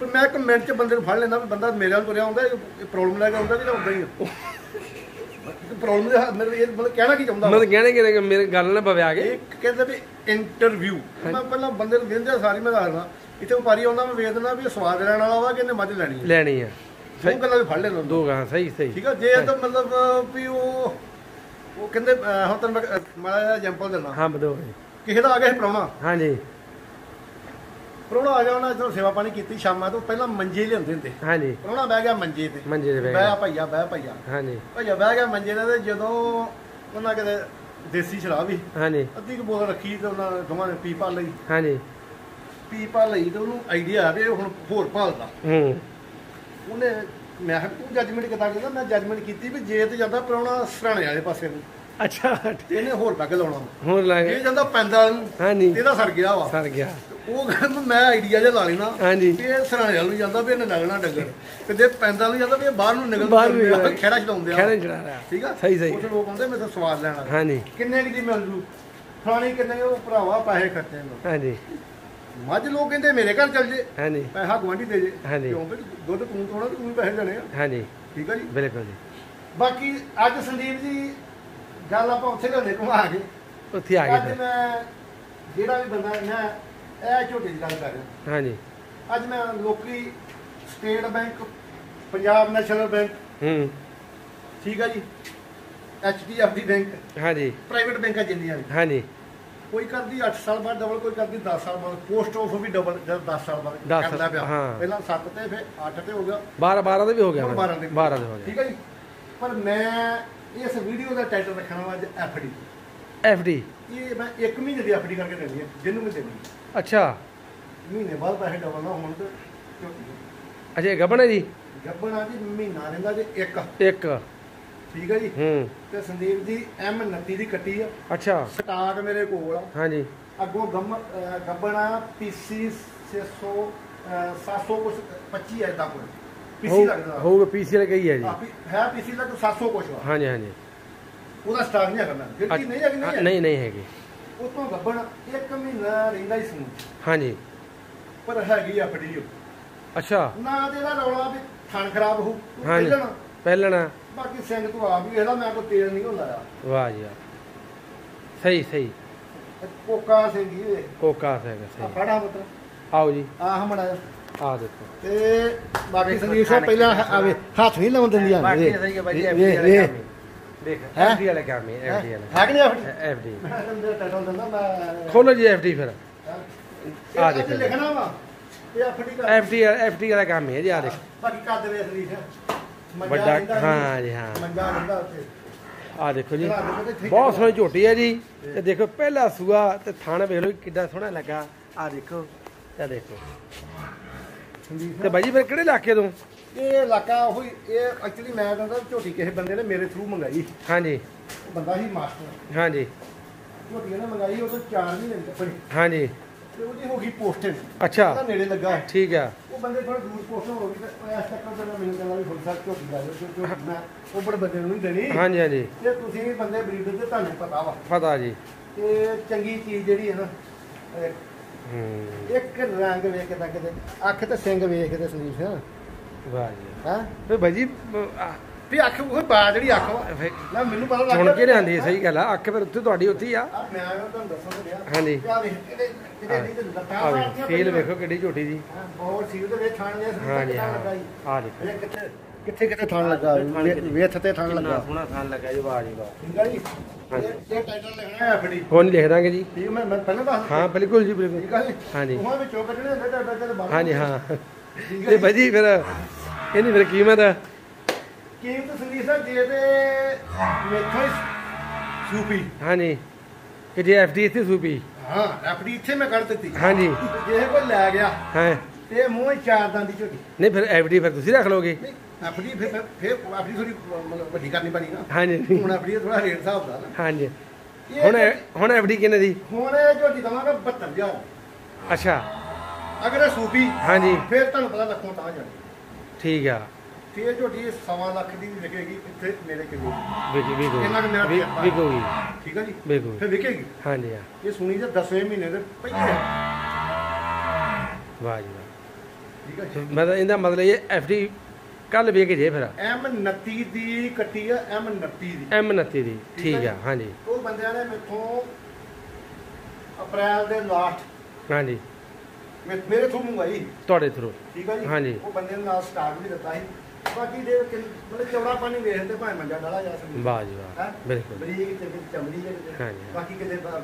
ਪਰ ਮੈਂ ਇੱਕ ਮਿੰਟ ਚ ਬੰਦੇ ਨੂੰ ਫੜ ਲੈਂਦਾ ਵੀ ਬੰਦਾ ਮੇਰੇ ਨਾਲ ਤੁਰਿਆ ਹੁੰਦਾ ਇਹ ਪ੍ਰੋਬਲਮ ਲੈ ਕੇ ਆਉਂਦਾ ਵੀ ਨਾ ਉਦਾਂ ਹੀ ਪ੍ਰੋਬਲਮ ਦੇ ਹੱਥ- ਮੇਰੇ ਇਹ ਮਤਲਬ ਕਹਿਣਾ ਕੀ ਚਾਹੁੰਦਾ ਮੈਂ ਕਹਿਣੇ ਕਿ ਮੇਰੇ ਗੱਲ ਨਾ ਪਵੇ ਆ ਗਏ ਇੱਕ ਕਹਿੰਦੇ ਵੀ ਇੰਟਰਵਿਊ ਮੈਂ ਪਹਿਲਾਂ ਬੰਦੇ ਨੂੰ ਦਿੰਦੇ ਸਾਰੀ ਮੈਂ ਦੱਸਦਾ। ਇੱਥੇ ਵਪਾਰੀ ਆਉਂਦਾ ਮੈਂ ਵੇਖ ਦਿੰਦਾ ਵੀ ਸਵਾਦ ਲੈਣ ਵਾਲਾ ਵਾ ਕਿ ਇਹਨੇ ਮੱਝ ਲੈਣੀ ਹੈ? ਲੈਣੀ ਆ ਉਹ ਗੱਲਾਂ ਵੀ ਫੜ ਲੈਣਾ ਦੋ ਗਾ ਸਹੀ ਸਹੀ। ਠੀਕ ਆ ਜੇ ਤਾਂ ਮਤਲਬ ਵੀ ਉਹ ਉਹ ਕਹਿੰਦੇ ਅਹ, ਹੁਣ ਤੁਹਾਨੂੰ ਮੈਂ ਮਾੜਾ ਜਿਹਾ ਐਗਜ਼ਾਮਪਲ ਦਿੰਦਾ। ਹਾਂ ਬਦੋ ਕਿਸੇ ਦਾ ਆ ਗਿਆ ਸੀ ਪ੍ਰਾਹੁਣਾ ਹਾਂਜੀ। ਪ੍ਰਾਹੁਣਾ ਆ ਗਿਆ ਉਹਨਾਂ ਜਦੋਂ ਸੇਵਾ ਪਾਣੀ ਕੀਤੀ ਸ਼ਾਮਾਂ ਤੋਂ ਪਹਿਲਾਂ ਮੰਜੇ ਲਿਆਉਂਦੇ ਹੁੰਦੇ ਹਾਂਜੀ। ਪ੍ਰਾਹੁਣਾ ਬਹਿ ਗਿਆ ਮੰਜੇ ਤੇ। ਮੰਜੇ ਤੇ ਬਹਿ ਬਹਿ ਗਿਆ। ਭਈਆ ਬਹਿ ਭਈਆ। ਹਾਂਜੀ। ਭਈਆ ਬਹਿ ਗਿਆ ਮੰਜੇ ਤੇ ਤੇ ਜਦੋਂ ਉਹਨਾਂ ਕਿਤੇ ਦੇਸੀ ਸ਼ਰਾਬ ਵੀ ਹਾਂਜੀ। ਅੱਧੀ ਕੁ ਬੋਤਲ ਰੱਖੀ ਤੇ ਉਹਨਾਂ ਦੋਵਾਂ ਨੇ ਪੀ ਪਾ ਲਈ। ਹਾਂਜੀ। ਪੀ ਪਾ ਲਈ ਤੇ ਉਹਨੂੰ ਆਈਡੀਆ ਆ ਵੀ ਇਹ ਹੁਣ ਹੋਰ ਭਾਲਦਾ। ਹੂੰ। ਉਹਨੇ ਮੈਂ ਕਿਹਾ ਤੂੰ ਜੱਜਮੈਂਟ ਕਿਦਾਂ ਕਰਦਾ ਮੈਂ ਜੱਜਮੈਂਟ ਕੀਤੀ ਵੀ ਜੇ ਤੇ ਜਾਂਦਾ ਪ੍ਰਾਹੁਣਾ ਸਰਾਣੇ ਵਾਲੇ ਪਾਸੇ ਨੂੰ। ਅੱਛਾ। ਇਹਨੇ ਹੋਰ ਪੈਗ ਲਾਉਣਾ। ਹੁਣ ਲੱਗ ਜੇ ਜਾਂਦਾ ਪੈਂਦਾ ਹਾਂਜੀ। ਇਹਦਾ ਸਰ ਗਿਆ ਵਾ। ਸਰ ਗਿਆ। ਉਹ ਮੈਂ ਆਈਡੀਆ ਜਿਹਾ ਲਾ ਲੈਣਾ। ਹਾਂਜੀ। ਇਹ ਸਰਾਣੇ ਵਾਲ ਨੂੰ ਜਾਂਦਾ ਵੀ ਇਹਨੇ ਲੱਗਣਾ ਡੰਗਰ। ਤੇ ਜੇ ਪੈਂਦਾ ਨੂੰ ਜਾਂਦਾ ਵੀ ਇਹ ਬਾਹਰ ਨੂੰ ਨਿਕਲ ਬਾਹਰ ਨੂੰ ਨਿਕਲ। ਖੇੜਾ ਛਡਾਉਂਦੇ ਆ। ਖੈਰਨ ਚੜਾ ਰਿਹਾ ਠੀਕ ਆ? ਸਹੀ ਸਹੀ। ਉਸ ਲੋਕ ਆਉਂਦੇ ਮੇਰੇ ਤੋਂ ਸਵਾਦ ਲੈਣਾ ਹਾਂਜੀ। ਕਿੰਨੇ ਕੀ ਦੀ ਮਿਲ ਜੂ? ਫਲਾਣੀ ਕਿੰਨੇ ਉਹ ਭਰਾਵਾ ਪੈਸੇ ਖਰਚੇ ਨੇ। ਹਾਂਜੀ। ਮੱਝ ਲੋਕ ਕਹਿੰਦੇ ਮੇਰੇ ਘਰ ਚੱਲ ਜੇ ਹਾਂਜੀ। ਪੈਸਾ ਗਵਾਂਢੀ ਦੇ ਜੇ। ਹਾਂਜੀ। ਕਿਉਂ ਵੀ ਦੁੱਧ ਤੂੰ ਤੋਣਾ ਤੇ ਤੂੰ ਵੀ ਪੈਸੇ ਦੇਣੇ ਆ। ਹਾਂਜੀ। ਠੀਕ ਆ ਜੀ? ਬਿਲਕੁਲ ਜੀ। ਬਾਕੀ ਅੱਜ ਸੰਦੀਪ ਜੀ ਗੱਲ ਆਪਾਂ ਉੱਥੇ ਲਿਆਉਂਦੇ ਘੁਮਾ ਕੇ। ਉੱਥੇ ਆ ਅੱਜ ਗਏ ਮੈਂ ਜਿਹੜਾ ਵੀ ਬੰਦਾ ਮੈਂ ਇਹ ਝੋਟੇ ਦੀ ਗੱਲ ਕਰ ਰਿਹਾ। ਹਾਂਜੀ। ਅੱਜ ਮੈਂ ਲੋਕੀ State Bank Punjab National Bank ਹੂੰ। ਠੀਕ ਆ ਜੀ? ਐਚਡੀਐਫਸੀ ਬੈਂਕ ਹਾਂਜੀ। ਪ੍ਰਾਈਵੇਟ ਬੈਂਕਾਂ ਜਿੰਨੀਆਂ ਵੀ। ਹਾਂਜੀ। ਕੋਈ ਕਰਦੀ 8 ਸਾਲ ਬਾਅਦ ਡਬਲ ਕੋਈ ਕਰਦੀ 10 ਸਾਲ ਬਾਅਦ। ਪੋਸਟ ਆਫ ਵੀ ਡਬਲ ਜਦ 10 ਸਾਲ ਬਾਅਦ ਕਰਦਾ ਪਿਆ। ਪਹਿਲਾਂ 7 ਤੇ ਫਿਰ 8 ਤੇ ਹੋ ਗਿਆ। 12 12 ਦੇ ਵੀ ਹੋ ਗਿਆ ਹੁਣ 12 ਦੇ। 12 ਦੇ ਹੋ ਗਿਆ। ਠੀਕ ਹੈ ਜੀ? ਪਰ ਮੈਂ ਇਸ ਵੀਡੀਓ ਦਾ ਟਾਈਟਲ ਰੱਖਣਾ ਵਾ ਅੱਜ ਐਫਡੀ ਐਫ ਡੀ ਇਹ ਮੈਂ 1 ਮਹੀਨੇ ਦੀ ਐਫਡੀ ਕਰਕੇ ਦੇਣੀ ਹੈ ਜਿਹਨੂੰ ਮੈਂ ਦੇਣੀ। ਅੱਛਾ। ਮਹੀਨੇ ਬਾਅਦ ਪੈਸੇ ਡਬਲ ਨਾ ਹੋਣ ਤੇ ਅੱਛਾ ਗੱਬਣ ਹੈ ਜੀ? ਗੱਬਣਾ ਜੀ ਮਹੀਨਾ ਰਹਿੰਦਾ ਜੀ ਇੱਕ। ਇੱਕ। ਠੀਕ ਹੈ ਜੀ? ਹੂੰ। ਤੇ ਸੰਦੀਪ ਜੀ ਐਮ 29 ਦੀ ਕੱਟੀ ਆ। ਅੱਛਾ। ਸਟਾਕ ਮੇਰੇ ਕੋਲ ਆ। ਹਾਂਜੀ। ਅੱਗੋਂ ਗੰਮ ਗੱਬਣਾ ਪੀਸੀ 600 ਅਹ 700 ਕੁਛ 25 ਐਦਾਂ ਕੋਈ। ਪੀਸੀ ਹੋਊ- ਲੱਗਦਾ। ਹੋਊਗਾ ਪੀਸੀ ਵਾਲਾ ਕਹੀ ਹੈ ਜੀ। ਆ, ਹੈ ਪੀਸੀ ਲੱਗ 700 ਕੁਛ ਵਾ। ਹਾਂਜੀ ਹਾਂਜੀ। ਉਹਦਾ ਸਟਾਕ ਨਹੀਂ ਕਰਨਾ ਜਿਹੜੀ ਨਹੀਂ ਹੈਗੀ ਨਹੀਂ ਨਹੀਂ ਨਹੀਂ ਹੈਗੀ। ਉਹ ਤੋਂ ਗੱਬਣ ਇੱਕ ਮਹੀਨਾ ਰਹਿੰਦਾ ਹੀ ਸੀ ਹਾਂਜੀ। ਪਰ ਹੈਗੀ ਆ ਫੜੀ। ਅੱਛਾ। ਨਾ ਤੇ ਇਹਦਾ ਰੌਲਾ ਵੀ ਥਣ ਖਰਾਬ ਹੋ ਹਾਂਜੀ। ਪਹਿਲਣਾ। ਬਾਕੀ ਸਿੰਘ ਤੂੰ ਆਪ ਵੀ ਇਹਦਾ ਮੈਂ ਕੋਈ ਤੇਲ ਨਹੀਂ ਲਾਇਆ। ਵਾਹ ਜੀ ਵਾਹ। ਸਹੀ ਸਹੀ। ਕੋਕਾ ਸਿੰਘ ਹੀ ਵੇ ਕੋਕਾ ਆ ਸਹੀ। ਫੜਾ ਪੁੱਤਰ ਆਓ ਜੀ। ਆਹ ਮੜਾ ਆ ਦੇਖੋ। ਤੇ ਬਾਕੀ ਸੰਦੀਪ ਸਾਹਿਬ ਪਹਿਲਾਂ ਹ- ਆਵੇ ਹੱਥ ਨਹੀਂ ਲਾਉਣ ਦਿੰਦੀਆਂ ਬਾਕੀ ਸਹੀ ਹੈ ਭਾਜੀ ਵੇਖ, ਐਫ ਡੀ ਵਾਲਾ ਵੇਖ, ਕੰਮ ਹੈ। ਦੇਖ ਹੈਂ? ਐਫ ਡੀ ਵਾਲਾ ਕੰਮ ਹੈ ਐਫ ਡੀ ਵਾਲਾ। ਹੈ ਕਿ ਨਹੀਂ ਆਪਣੀ ਐਫ ਡੀ ਮੈਂ ਤੈਨੂੰ ਟਾਈਟਲ ਦਿੰਦਾ ਮੈਂ ਖੋਲੋ ਜੀ ਐਫ ਡੀ ਫਿਰ ਆ ਦੇਖੋ। ਜੀ। ਲਿਖਣਾ ਵਾ। ਇਹ ਆਪਣੀ ਕਰ। ਐਫ ਡੀ ਐਫ ਡੀ ਵਾਲਾ ਕੰਮ ਹੈ ਜੀ ਆ ਦੇਖੋ। ਬਾਕੀ ਦੇਵੇ ਸੰਦੀਪ। ਮੰਜਾ ਵੱਡਾ। ਹਾਂ ਜੀ ਹਾਂ। ਰਹਿੰਦਾ ਆ ਦੇਖੋ ਜੀ ਬਹੁਤ ਹੈ। ਸੋਹਣੀ ਝੋਟੀ ਹੈ ਜੀ। ਤੇ ਦੇਖੋ ਪਹਿਲਾ ਸੂਆ ਤੇ ਥਣ ਵੇਖ ਲਓ ਕਿੱਦਾਂ ਸੋਹਣਾ ਲੱਗਾ। ਆ ਦੇਖੋ ਤੇ ਦੇਖੋ। ਤੇ ਬਾਜੀ ਫਿਰ ਕਿਹੜੇ ਇਲਾਕੇ ਤੋਂ? ਇਹ ਇਲਾਕਾ ਉਹ ਇਹ ਐਕਚੁਅਲੀ ਮੈਂ ਕਹਿੰਦਾ ਝੋਟੀ ਕਿਸੇ ਬੰਦੇ ਨੇ ਮੇਰੇ ਥਰੂ ਮੰਗਾਈ। ਹਾਂਜੀ। ਬੰਦਾ ਸੀ ਮਾਸਟਰ। ਹਾਂਜੀ। ਝੋਟੀ ਨੇ ਮੰਗਾਈ ਉਹ ਤੋਂ 4 ਮਹੀਨੇ ਕੱਪੜੀ। ਹਾਂਜੀ। ਤੇ ਉਹਦੀ ਹੋ ਗਈ ਪੋਸਟਡ ਅੱਛਾ। ਉਹਦਾ ਨੇੜੇ ਲੱਗਾ। ਠੀਕ ਆ। ਉਹ ਬੰਦੇ ਥੋੜਾ ਦੂਰ ਪੋਸਟਡ ਹੋ ਗਈ ਤੇ ਇਸ ਤੱਕ ਤਾਂ ਮੈਨੂੰ ਕਹਿੰਦਾ ਵੀ ਫੁੱਲ ਸਾਹਿਬ ਝੋਟੀ ਲੈ ਜਾਓ ਝੋਟੀ ਮੈਂ ਉਹ ਬੜੇ ਬੰਦੇ ਨੂੰ ਨਹੀਂ ਦੇਣੀ। ਹਾਂਜੀ ਹਾਂਜੀ। ਜੇ ਤੁਸੀਂ ਵੀ ਬੰਦੇ ਬਰੀਡਰ ਤੇ ਤੁਹਾਨੂੰ ਪਤਾ ਵਾ। ਪਤਾ ਜੀ। ਤੇ ਚੰਗੀ ਚੀਜ਼ ਜਿਹੜੀ ਹੈ ਨਾ ਇੱਕ ਰੰਗ ਵੇਖ ਕੇ ਤਾਂ ਕਿਤੇ ਅੱਖ ਤੇ ਸਿੰਘ ਵੇਖ ਕੇ ਤੇ ਸਿੰਘ। ਵਾਹ ਜੀ। ਹੈ? ਤੇ ਆ, ਵੀ ਅੱਖ ਉਹ ਬਾ ਜਿਹੜੀ ਅੱਖ ਨਾ ਮੈਨੂੰ ਪਤਾ ਲੱਗ ਸੁਣ ਕੇ ਲਿਆਂਦੀ ਹੈ, ਸਹੀ ਗੱਲ ਆ। ਅੱਖ ਫਿਰ ਉੱਥੇ ਤੁਹਾਡੀ ਉੱਥੇ ਹੀ ਆ। ਆ ਮੈਂ ਤੁਹਾਨੂੰ ਦੱਸਾਂ ਤੇ ਹਾਂਜੀ। ਵੇਖ ਨਹੀਂ ਤੇ ਲੱਤਾਂ ਆ ਫੀਲ ਵੇਖੋ ਕਿੱਡੀ ਝੋਟੀ ਦੀ। ਹਾਂ, ਬਹੁਤ ਸੀਲ ਦੇ ਵਿੱਚ ਥਾਣ ਸੰਦੀਪ ਹਾਂਜੀ ਹਾਂ। ਜੀ। ਆ ਦੇਖੋ। ਇਹ ਕਿੱਥੇ ਕਿੱਥੇ ਕਿੱਥੇ ਥਾਣ ਲੱਗਾ? ਵੇਥ ਤੇ ਥਾਣ ਕਿੰਨਾ ਲੱਗਾ ਸੋਹਣਾ ਥਣ ਲੱਗਾ ਜੀ ਵਾਹ ਜੀ ਵਾਹ। ਠੀਕ ਹੈ ਜੀ? ਹਾਂਜੀ। ਇਹ ਇਹ ਟਾਈਟਲ ਲਿਖਣਾ ਹੈ ਐਫਡੀ ਹੁਣ ਲਿਖ ਦਾਂਗੇ ਜੀ। ਠੀਕ ਮੈਂ ਮੈਂ ਪਹਿਲਾਂ ਦੱਸ ਹਾਂ ਬਿਲਕੁਲ ਜੀ ਠੀਕ ਬਿਲਕੁਲ ਹੈ ਜੀ? ਹਾਂਜੀ। ਉਹਨਾਂ ਵਿੱਚੋਂ ਕੱਢਣੇ ਹੁੰਦੇ ਟਾਈਟਲ ਤੇ ਬਾਹਰ ਹਾਂਜੀ ਹਾਂ। ਠੀਕ ਤੇ ਜੀ। ਬਾਜੀ ਫਿਰ ਇਹਦੀ ਫਿਰ ਕੀਮਤ? ਕੀਮਤ ਸੰਦੀਪ ਸਾਹਿਬ ਜੇ ਤੇ ਮੇਥੋਂ ਹੀ ਸੂਪੀ ਹਾਂਜੀ। ਕਿ ਜੇ ਐਫ ਡੀ ਇੱਥੇ ਸੂਪੀ ਹਾਂ ਐਫਡੀ ਇੱਥੇ ਮੈਂ ਕੱਢ ਦਿੱਤੀ। ਹਾਂਜੀ। ਜੇ ਕੋਈ ਲੈ ਗਿਆ ਹਾਂ। ਤੇ ਮੂੰਹ ਚਾਰ ਦੰਦ ਦੀ ਝੋਟੀ ਨਹੀਂ ਫਿਰ ਐਫ ਡੀ ਫਿਰ ਤੁਸੀਂ ਰੱਖ ਨਹੀਂ ਐਫਡੀ ਫਿਰ ਫਿਰ- ਫਿਰ ਐਫਡੀ ਥੋੜੀ ਮਤਲਬ ਵੱਡੀ ਕਰਨੀ ਪੈਣੀ ਨਾ। ਹਾਂਜੀ। ਹੁਣ ਐਫਡੀ ਥੋੜਾ ਰੇਟ ਹਿਸਾਬ ਦਾ ਨਾ। ਹਾਂਜੀ। ਇਹ ਹੁਣ ਝੋਟੀ- ਹੁਣ ਐਫ ਡੀ ਕਿੰਨੇ ਦੀ? ਹੁਣ ਇਹ ਝੋਟੀ ਦਵਾਂਗਾ 72000 ਅੱਛਾ। ਅਗਰ ਇਹ ਸੂਪੀ ਹਾਂਜੀ। ਫਿਰ ਤੁਹਾਨੂੰ ਪਤਾ ਲੱਖੋਂ ਤਾਂ ਜਾਣੀ। ਠੀਕ ਆ। ਤੇ ਇਹ ਝੋਟੀ ਸਵਾ ਲੱਖ ਦੀ ਵਿਕੇਗੀ ਇੱਥੇ ਮੇਰੇ ਕਿਲੋ। ਵਿਕੀ ਵਿਕੋ ਇਹਨਾਂ ਕੁ ਮੇਰਾ ਤਜਰਬਾ। ਵਿਕੋਗੀ ਠੀਕ ਹੈ ਜੀ? ਵਿਕੋਗੀ ਫਿਰ ਵਿਕੇਗੀ? ਹਾਂਜੀ ਹਾਂ। ਇਹ ਸੁਣੀ ਜੇ 10ਵੇਂ ਮਹੀਨੇ ਦੇ ਪਹਿਲੇ। ਵਾਹ ਜੀ ਵਾਹ। ਠੀਕ ਹੈ ਤੇ ਜੀ ਮਤਲਬ ਇਹਦਾ ਮਤਲਬ ਇਹ ਐਫ ਡੀ ਕੱਲ ਵੇਖ ਜੇ ਫਿਰ। ਐਮ 29 ਦੀ ਕੱਟੀ ਆ ਐਮ 29 ਦੀ। ਐਮ 29 ਦੀ ਠੀਕ ਆ ਹਾਂਜੀ। ਉਹ ਬੰਦਿਆਂ ਨੇ ਮੇਥੋਂ ਅਪ੍ਰੈਲ ਦੇ ਲਾਸਟ ਹਾਂਜੀ। ਮੇਰੇ ਤੋਂ ਮੰਗਵਾਈ। ਤੁਹਾਡੇ ਥਰੂ ਠੀਕ ਹੈ ਜੀ? ਹਾਂਜੀ। ਉਹ ਬੰਦੇ ਨੇ ਨਾਲ ਸਟਾਕ ਵੀ ਦਿੱਤਾ ਸੀ। ਬਾਕੀ ਦੇ ਕਿ- ਮਤਲਬ ਚੌੜਾ ਪਾਣੀ ਵੇਖਦੇ ਭਾਵੇਂ ਮੰਜਾ ਡਾਲਾ ਜਾ ਸਕਦਾ ਵਾਹ ਜੀ ਵਾਹ ਹੈਂ? ਬਿਲਕੁਲ। ਬਰੀਕ ਤੇ ਕਿਤੇ ਚਮੜੀ ਦੇ ਕਿਤੇ ਹਾਂਜੀ। ਬਾਕੀ ਕਿਤੇ ਬਾ-